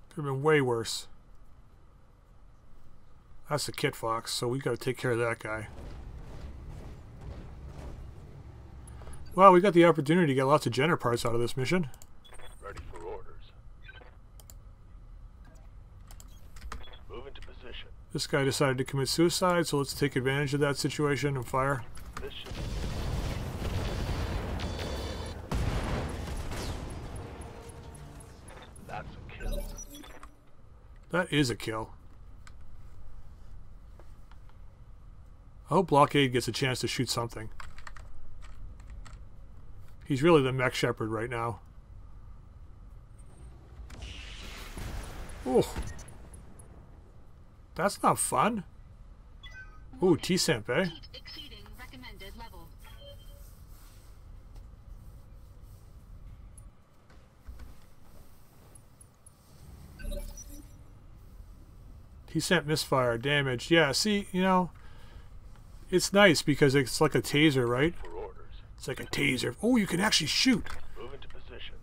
Could have been way worse. That's the Kit Fox, so we've got to take care of that guy. Well, we got the opportunity to get lots of Jenner parts out of this mission. Ready for orders. Move into position. This guy decided to commit suicide, so let's take advantage of that situation and fire. That's a kill. That is a kill. I hope Blockade gets a chance to shoot something. He's really the mech shepherd right now. Oh. That's not fun. Ooh, TSEMP, eh? Level. TSEMP misfire, damage. Yeah, see, you know, it's nice because it's like a taser, right? It's like a taser. Oh, you can actually shoot. Move into position.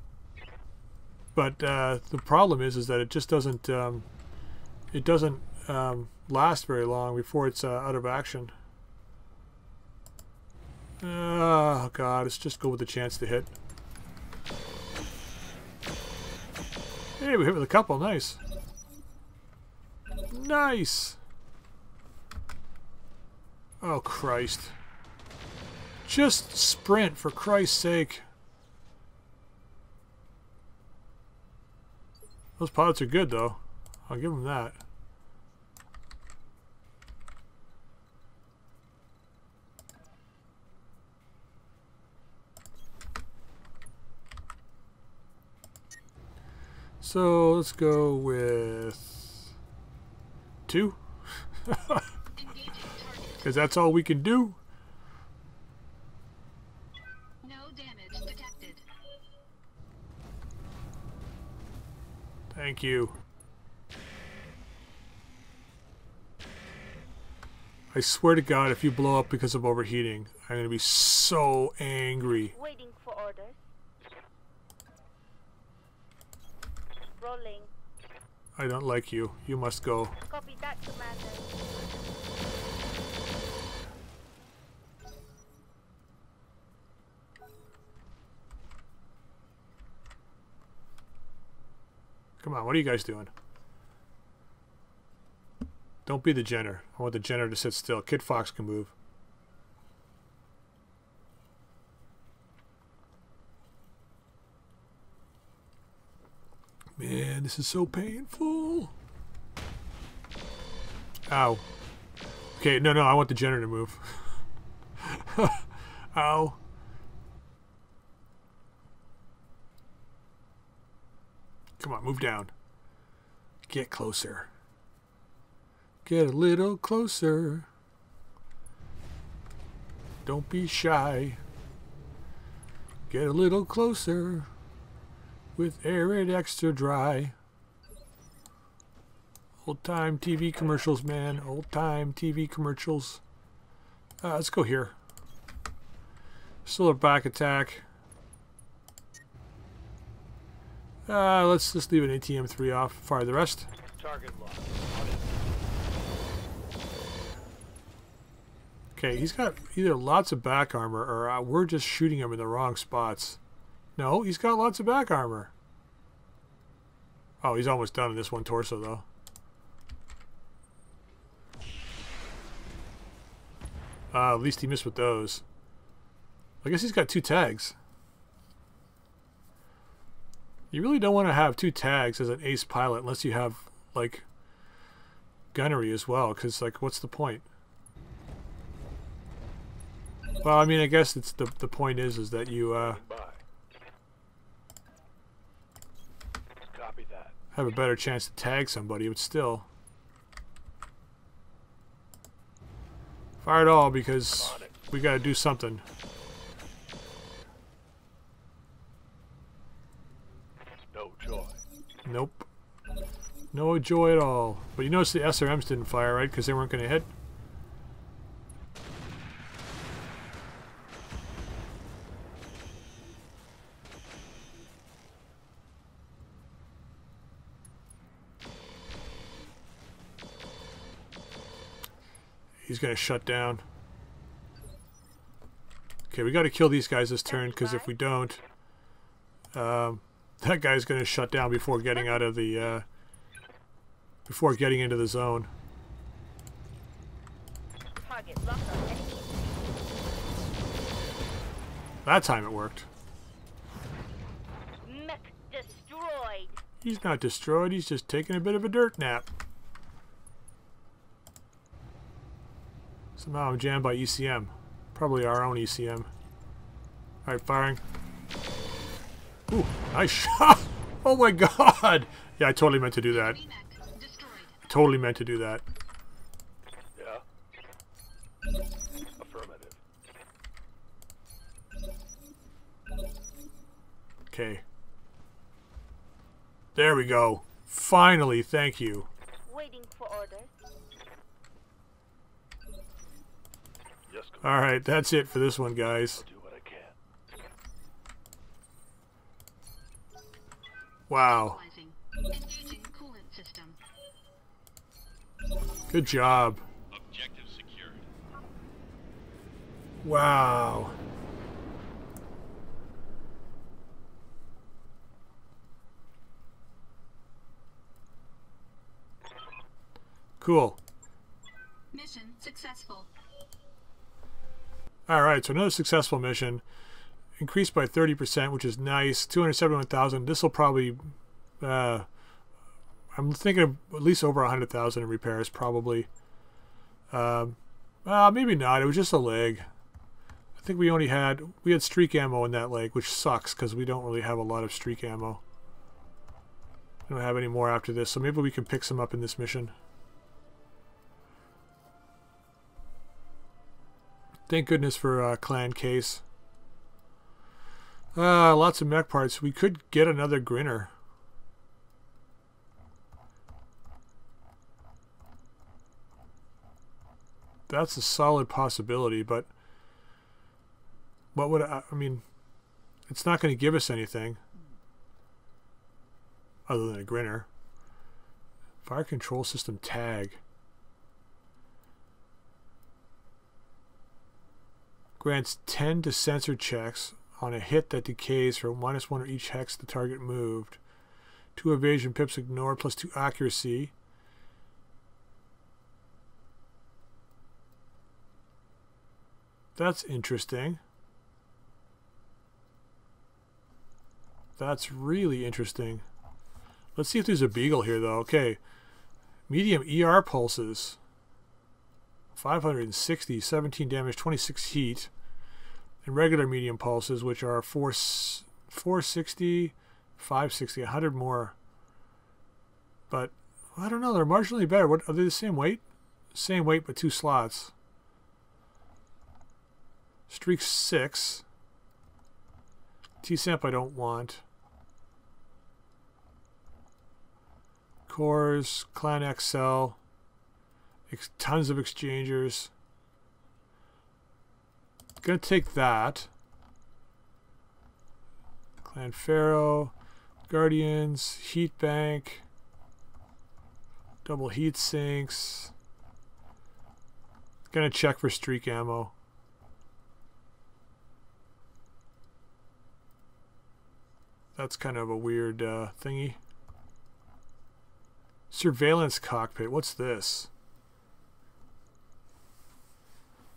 but uh, the problem is is that it just doesn't um, it doesn't um, last very long before it's uh, out of action. Oh god, let's just go with the chance to hit. Hey, we hit with a couple. Nice. Nice. Oh Christ. Just sprint for Christ's sake. Those pilots are good, though. I'll give them that. So let's go with two. <laughs> because that's all we can do. No damage detected. Thank you. I swear to God, if you blow up because of overheating, I'm going to be so angry. Waiting for orders. Rolling. I don't like you. You must go. Copy that, Commander. Come on, what are you guys doing? Don't be the Jenner. I want the Jenner to sit still. Kit Fox can move. Man, this is so painful. Ow. Okay, no, no, I want the Jenner to move. <laughs> Ow. Come on, move down. Get closer. Get a little closer. Don't be shy. Get a little closer. With Arid Extra Dry. Old time TV commercials, man. Old time TV commercials. Uh, let's go here. A back attack. Uh, let's just leave an ATM 3 off. Fire the rest. Okay, he's got either lots of back armor or uh, we're just shooting him in the wrong spots. No, he's got lots of back armor. Oh, he's almost done in this one torso, though. Uh, at least he missed with those. I guess he's got two tags. You really don't want to have two tags as an ace pilot unless you have, like, gunnery as well, because, like, what's the point? Well, I mean, I guess it's the the point is is that you uh, Bye. Copy that. have a better chance to tag somebody, but still. Fire it all because we got to do something. No joy. Nope. No joy at all. But you notice the SRMs didn't fire, right? Because they weren't going to hit. He's going to shut down. Okay, we got to kill these guys this turn because if we don't, um, that guy's going to shut down before getting out of the uh, before getting into the zone. target locked on enemy. That time it worked. Mech destroyed. He's not destroyed, he's just taking a bit of a dirt nap. Somehow I'm jammed by ECM. Probably our own ECM. Alright, firing. Ooh, nice shot! <laughs> Oh my god! Yeah, I totally meant to do that. Enemy mech destroyed. Totally meant to do that. Yeah? Affirmative. Okay. There we go. Finally, thank you. Waiting for orders. Yes, Commander. Alright, that's it for this one, guys. Do what I can. Wow. Stabilizing. Engaging coolant system. Good job. Objective secured. Wow. Cool. Mission successful. All right, so another successful mission, increased by 30%, which is nice. 271,000. This will probably, uh, I'm thinking of at least over 100,000 in repairs, probably. Um, uh, maybe not. It was just a leg. I think we only had we had streak ammo in that leg, which sucks because we don't really have a lot of streak ammo. We don't have any more after this, so maybe we can pick some up in this mission. Thank goodness for uh, clan case. Uh, lots of mech parts. We could get another grinner. That's a solid possibility, but what would I, I mean? It's not going to give us anything other than a grinner. Fire control system tag. grants 10 to sensor checks on a hit that decays for minus 1 or each hex the target moved. 2 evasion pips ignored plus 2 accuracy. That's interesting. That's really interesting. Let's see if there's a beagle here though. Okay. Medium ER pulses. 560, 17 damage, 26 heat. And regular medium pulses, which are 4, 460, 560, 100 more. But I don't know, they're marginally better. What are they the same weight? Same weight but two slots. Streak 6. TSEMP I don't want. Cores, Clan XL tons of exchangers. Gonna take that. Clan Ferro, Guardians, Heat Bank, double heat sinks. Gonna check for streak ammo. That's kind of a weird uh, thingy. Surveillance cockpit. What's this?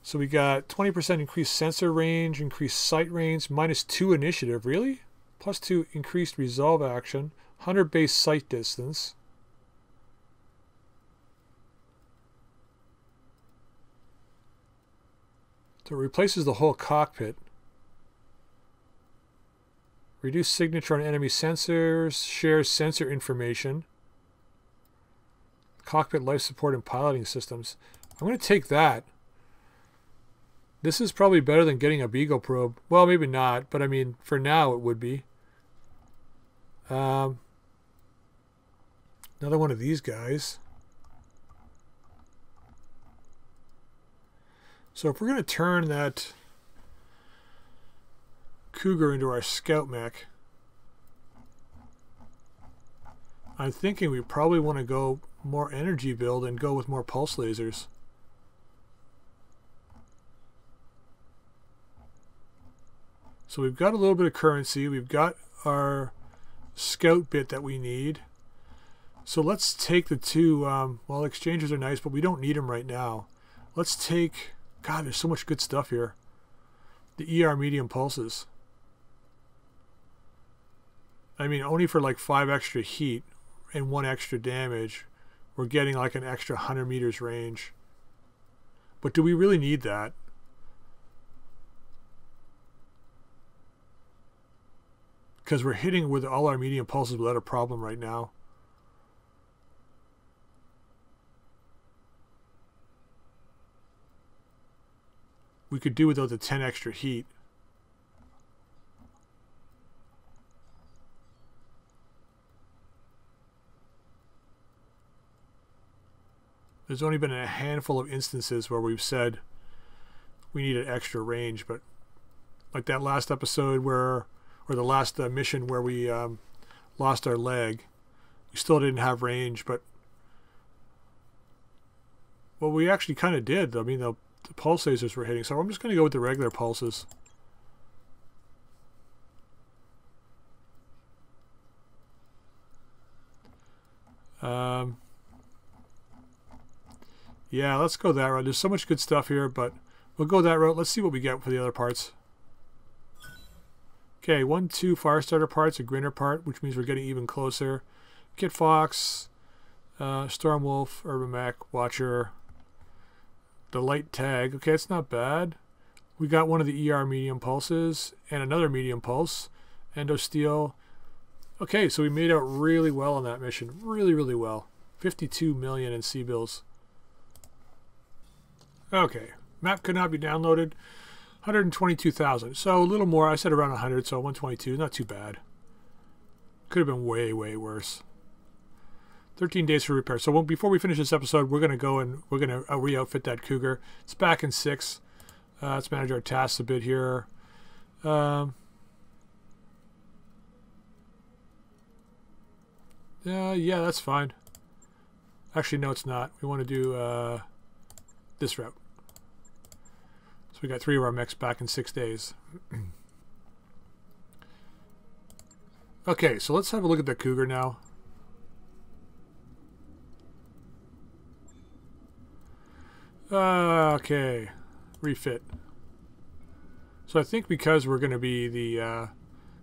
So we got 20% increased sensor range, increased sight range, minus 2 initiative. Really? Plus 2 increased resolve action, 100 base sight distance. So it replaces the whole cockpit. Reduce signature on enemy sensors, shares sensor information. Cockpit life support and piloting systems. I'm going to take that. This is probably better than getting a Beagle probe. Well, maybe not, but I mean, for now it would be. Um, another one of these guys. So if we're going to turn that Cougar into our scout mech, I'm thinking we probably want to go more energy build and go with more pulse lasers. So we've got a little bit of currency. We've got our scout bit that we need. So let's take the two, um, well, exchangers are nice, but we don't need them right now. Let's take God, there's so much good stuff here. The ER medium pulses. I mean, only for like five extra heat and one extra damage, we're getting like an extra 100 meters range. But do we really need that? Because we're hitting with all our medium pulses without a problem right now. We could do without the 10 extra heat. There's only been a handful of instances where we've said we need an extra range, but like that last episode where, or the last uh, mission where we um, lost our leg, we still didn't have range, but well, we actually kind of did. I mean, the, the pulse lasers were hitting, so I'm just going to go with the regular pulses. Um, yeah, let's go that route. There's so much good stuff here, but we'll go that route. Let's see what we get for the other parts. Okay, one, two Firestarter parts, a grinner part, which means we're getting even closer. Kit Fox, uh, Stormwolf, Urban Mech, Watcher, the light tag. Okay, it's not bad. We got one of the ER medium pulses and another medium pulse. Endo Steel. Okay, so we made out really well on that mission. Really, really well. 52 million in C-bills. Okay, map could not be downloaded. 122,000. So a little more. I said around 100, so 122. Not too bad. Could have been way, way worse. 13 days for repair. So when, before we finish this episode, we're going to go and we're going to uh, re-outfit that Cougar. It's back in 6. Uh, let's manage our tasks a bit here. Um, uh, yeah, that's fine. Actually, no, it's not. We want to do uh, this route. We got three of our mechs back in six days. <clears throat> okay, so let's have a look at the Cougar now. Uh, okay, refit. So I think because we're going to be the uh,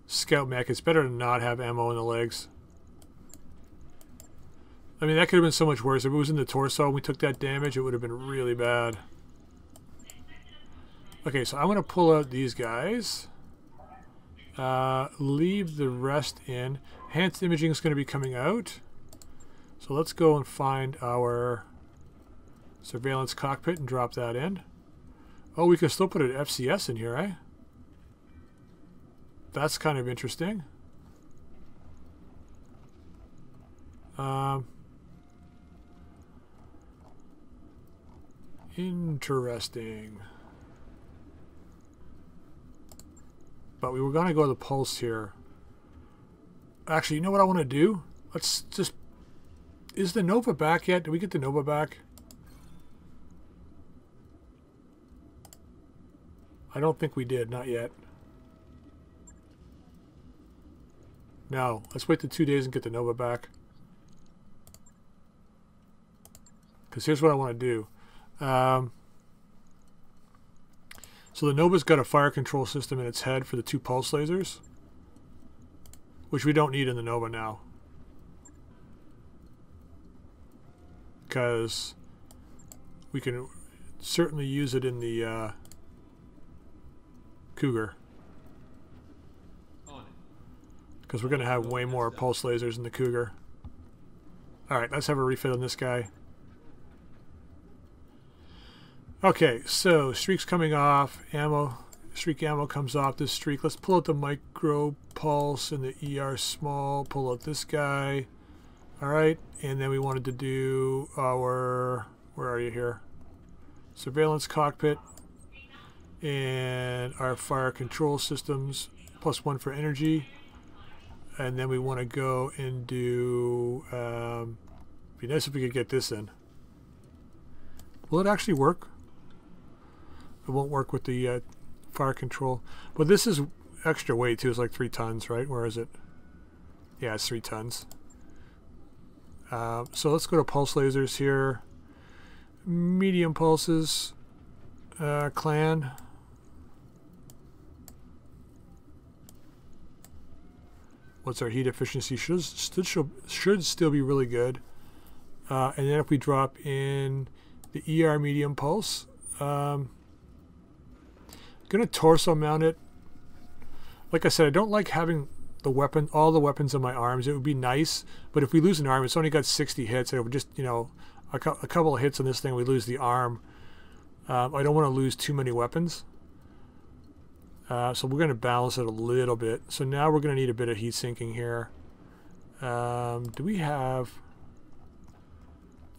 scout mech, it's better to not have ammo in the legs. I mean, that could have been so much worse. If it was in the torso and we took that damage, it would have been really bad. Okay, so I'm going to pull out these guys. Uh, leave the rest in. Enhanced imaging is going to be coming out. So let's go and find our surveillance cockpit and drop that in. Oh, we can still put an FCS in here, eh? That's kind of interesting. Um, interesting. But we were going to go to the pulse here. Actually, you know what I want to do? Let's just... Is the Nova back yet? Did we get the Nova back? I don't think we did. Not yet. No. Let's wait the two days and get the Nova back. Because here's what I want to do. Um, so the Nova's got a fire control system in its head for the two pulse lasers. Which we don't need in the Nova now. Because we can certainly use it in the uh, Cougar. Because we're going to have way more pulse lasers in the Cougar. Alright, let's have a refit on this guy. Okay, so streak's coming off. Ammo, streak ammo comes off this streak. Let's pull out the micro pulse and the ER small. Pull out this guy. Alright, and then we wanted to do our... Where are you here? Surveillance cockpit and our fire control systems plus one for energy and then we want to go and do um, be nice if we could get this in will it actually work it won't work with the uh, fire control but this is extra weight too it's like three tons right where is it yeah it's three tons uh, so let's go to pulse lasers here medium pulses uh, clan. What's our heat efficiency? Should should should, should still be really good. Uh, and then if we drop in the ER medium pulse, um, gonna torso mount it. Like I said, I don't like having the weapon, all the weapons in my arms. It would be nice, but if we lose an arm, it's only got 60 hits. And it would just, you know, a, cou- a couple of hits on this thing, we lose the arm. Um, I don't want to lose too many weapons. Uh, so we're going to balance it a little bit. So now we're going to need a bit of heat sinking here. Um, do we have...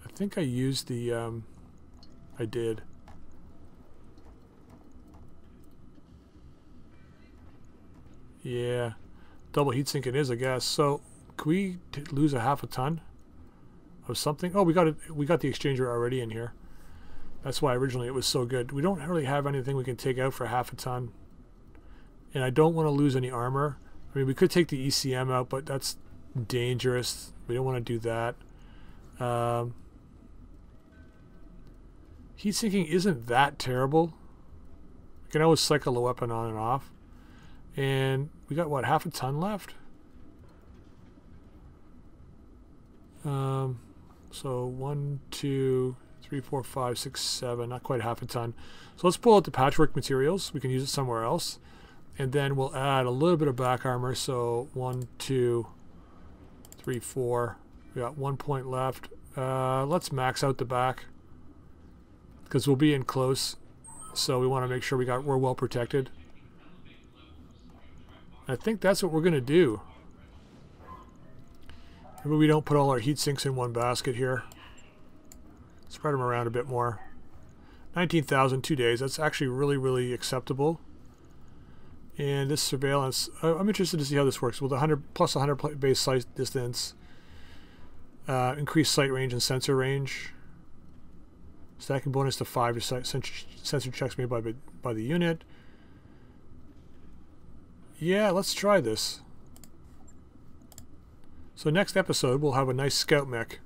I think I used the... Um, I did. Yeah. Double heat sink it is, I guess. So, can we lose a half a ton of something? Oh, we got it. We got the exchanger already in here. That's why originally it was so good. We don't really have anything we can take out for half a ton. And I don't want to lose any armor. I mean, we could take the ECM out, but that's dangerous. We don't want to do that. Um, heat sinking isn't that terrible. I can always cycle the weapon on and off. And we got, what, half a ton left? Um, so one, two, three, four, five, six, seven, not quite half a ton. So let's pull out the patchwork materials. We can use it somewhere else. And then we'll add a little bit of back armor. So one, two, three, four. We got one point left. Uh, let's max out the back because we'll be in close. So we want to make sure we got we're well protected. I think that's what we're going to do. Maybe we don't put all our heat sinks in one basket here. Spread them around a bit more. 19,000, two days. That's actually really, really acceptable. And this surveillance, I'm interested to see how this works. With 100 plus 100 base sight distance, uh, increased sight range and sensor range. Stacking bonus to five to sensor, sensor checks made by by the unit. Yeah, let's try this. So next episode we'll have a nice scout mech.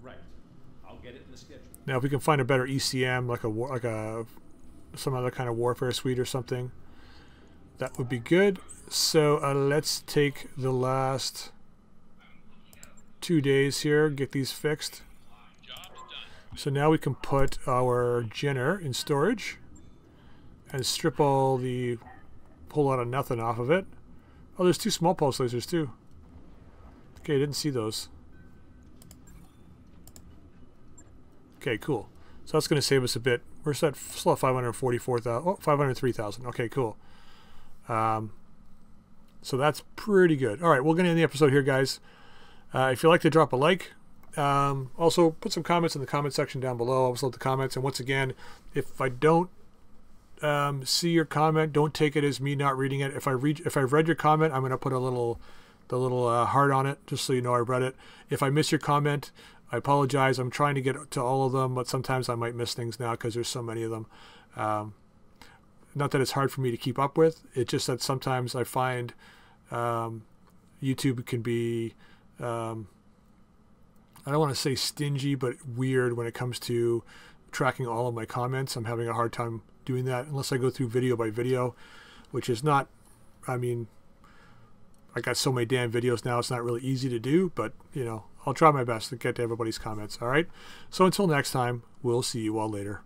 Right. I'll get it in the schedule. Now if we can find a better ECM like a war, like a some other kind of warfare suite or something, that would be good. So uh, let's take the last two days here, get these fixed. So now we can put our Jenner in storage and strip all the whole lot of nothing off of it. Oh, there's two small pulse lasers too. Okay, I didn't see those. Okay, cool. So that's going to save us a bit. We're still at 544,000. Oh, 503,000. Okay, cool. Um, so that's pretty good. All right, we're going to end the episode here, guys. Uh, if you'd like to drop a like, um, also put some comments in the comment section down below. I always love the comments. And once again, if I don't um, see your comment, don't take it as me not reading it. If I read, if I've read your comment, I'm going to put a little, the little uh, heart on it, just so you know I read it. If I miss your comment, I apologize. I'm trying to get to all of them, but sometimes I might miss things now because there's so many of them. Um, not that it's hard for me to keep up with. It's just that sometimes I find um, YouTube can be, um, I don't want to say stingy, but weird when it comes to tracking all of my comments. I'm having a hard time doing that unless I go through video by video, which is not, I mean, I got so many damn videos now, it's not really easy to do, but, you know, I'll try my best to get to everybody's comments, all right? So until next time, we'll see you all later.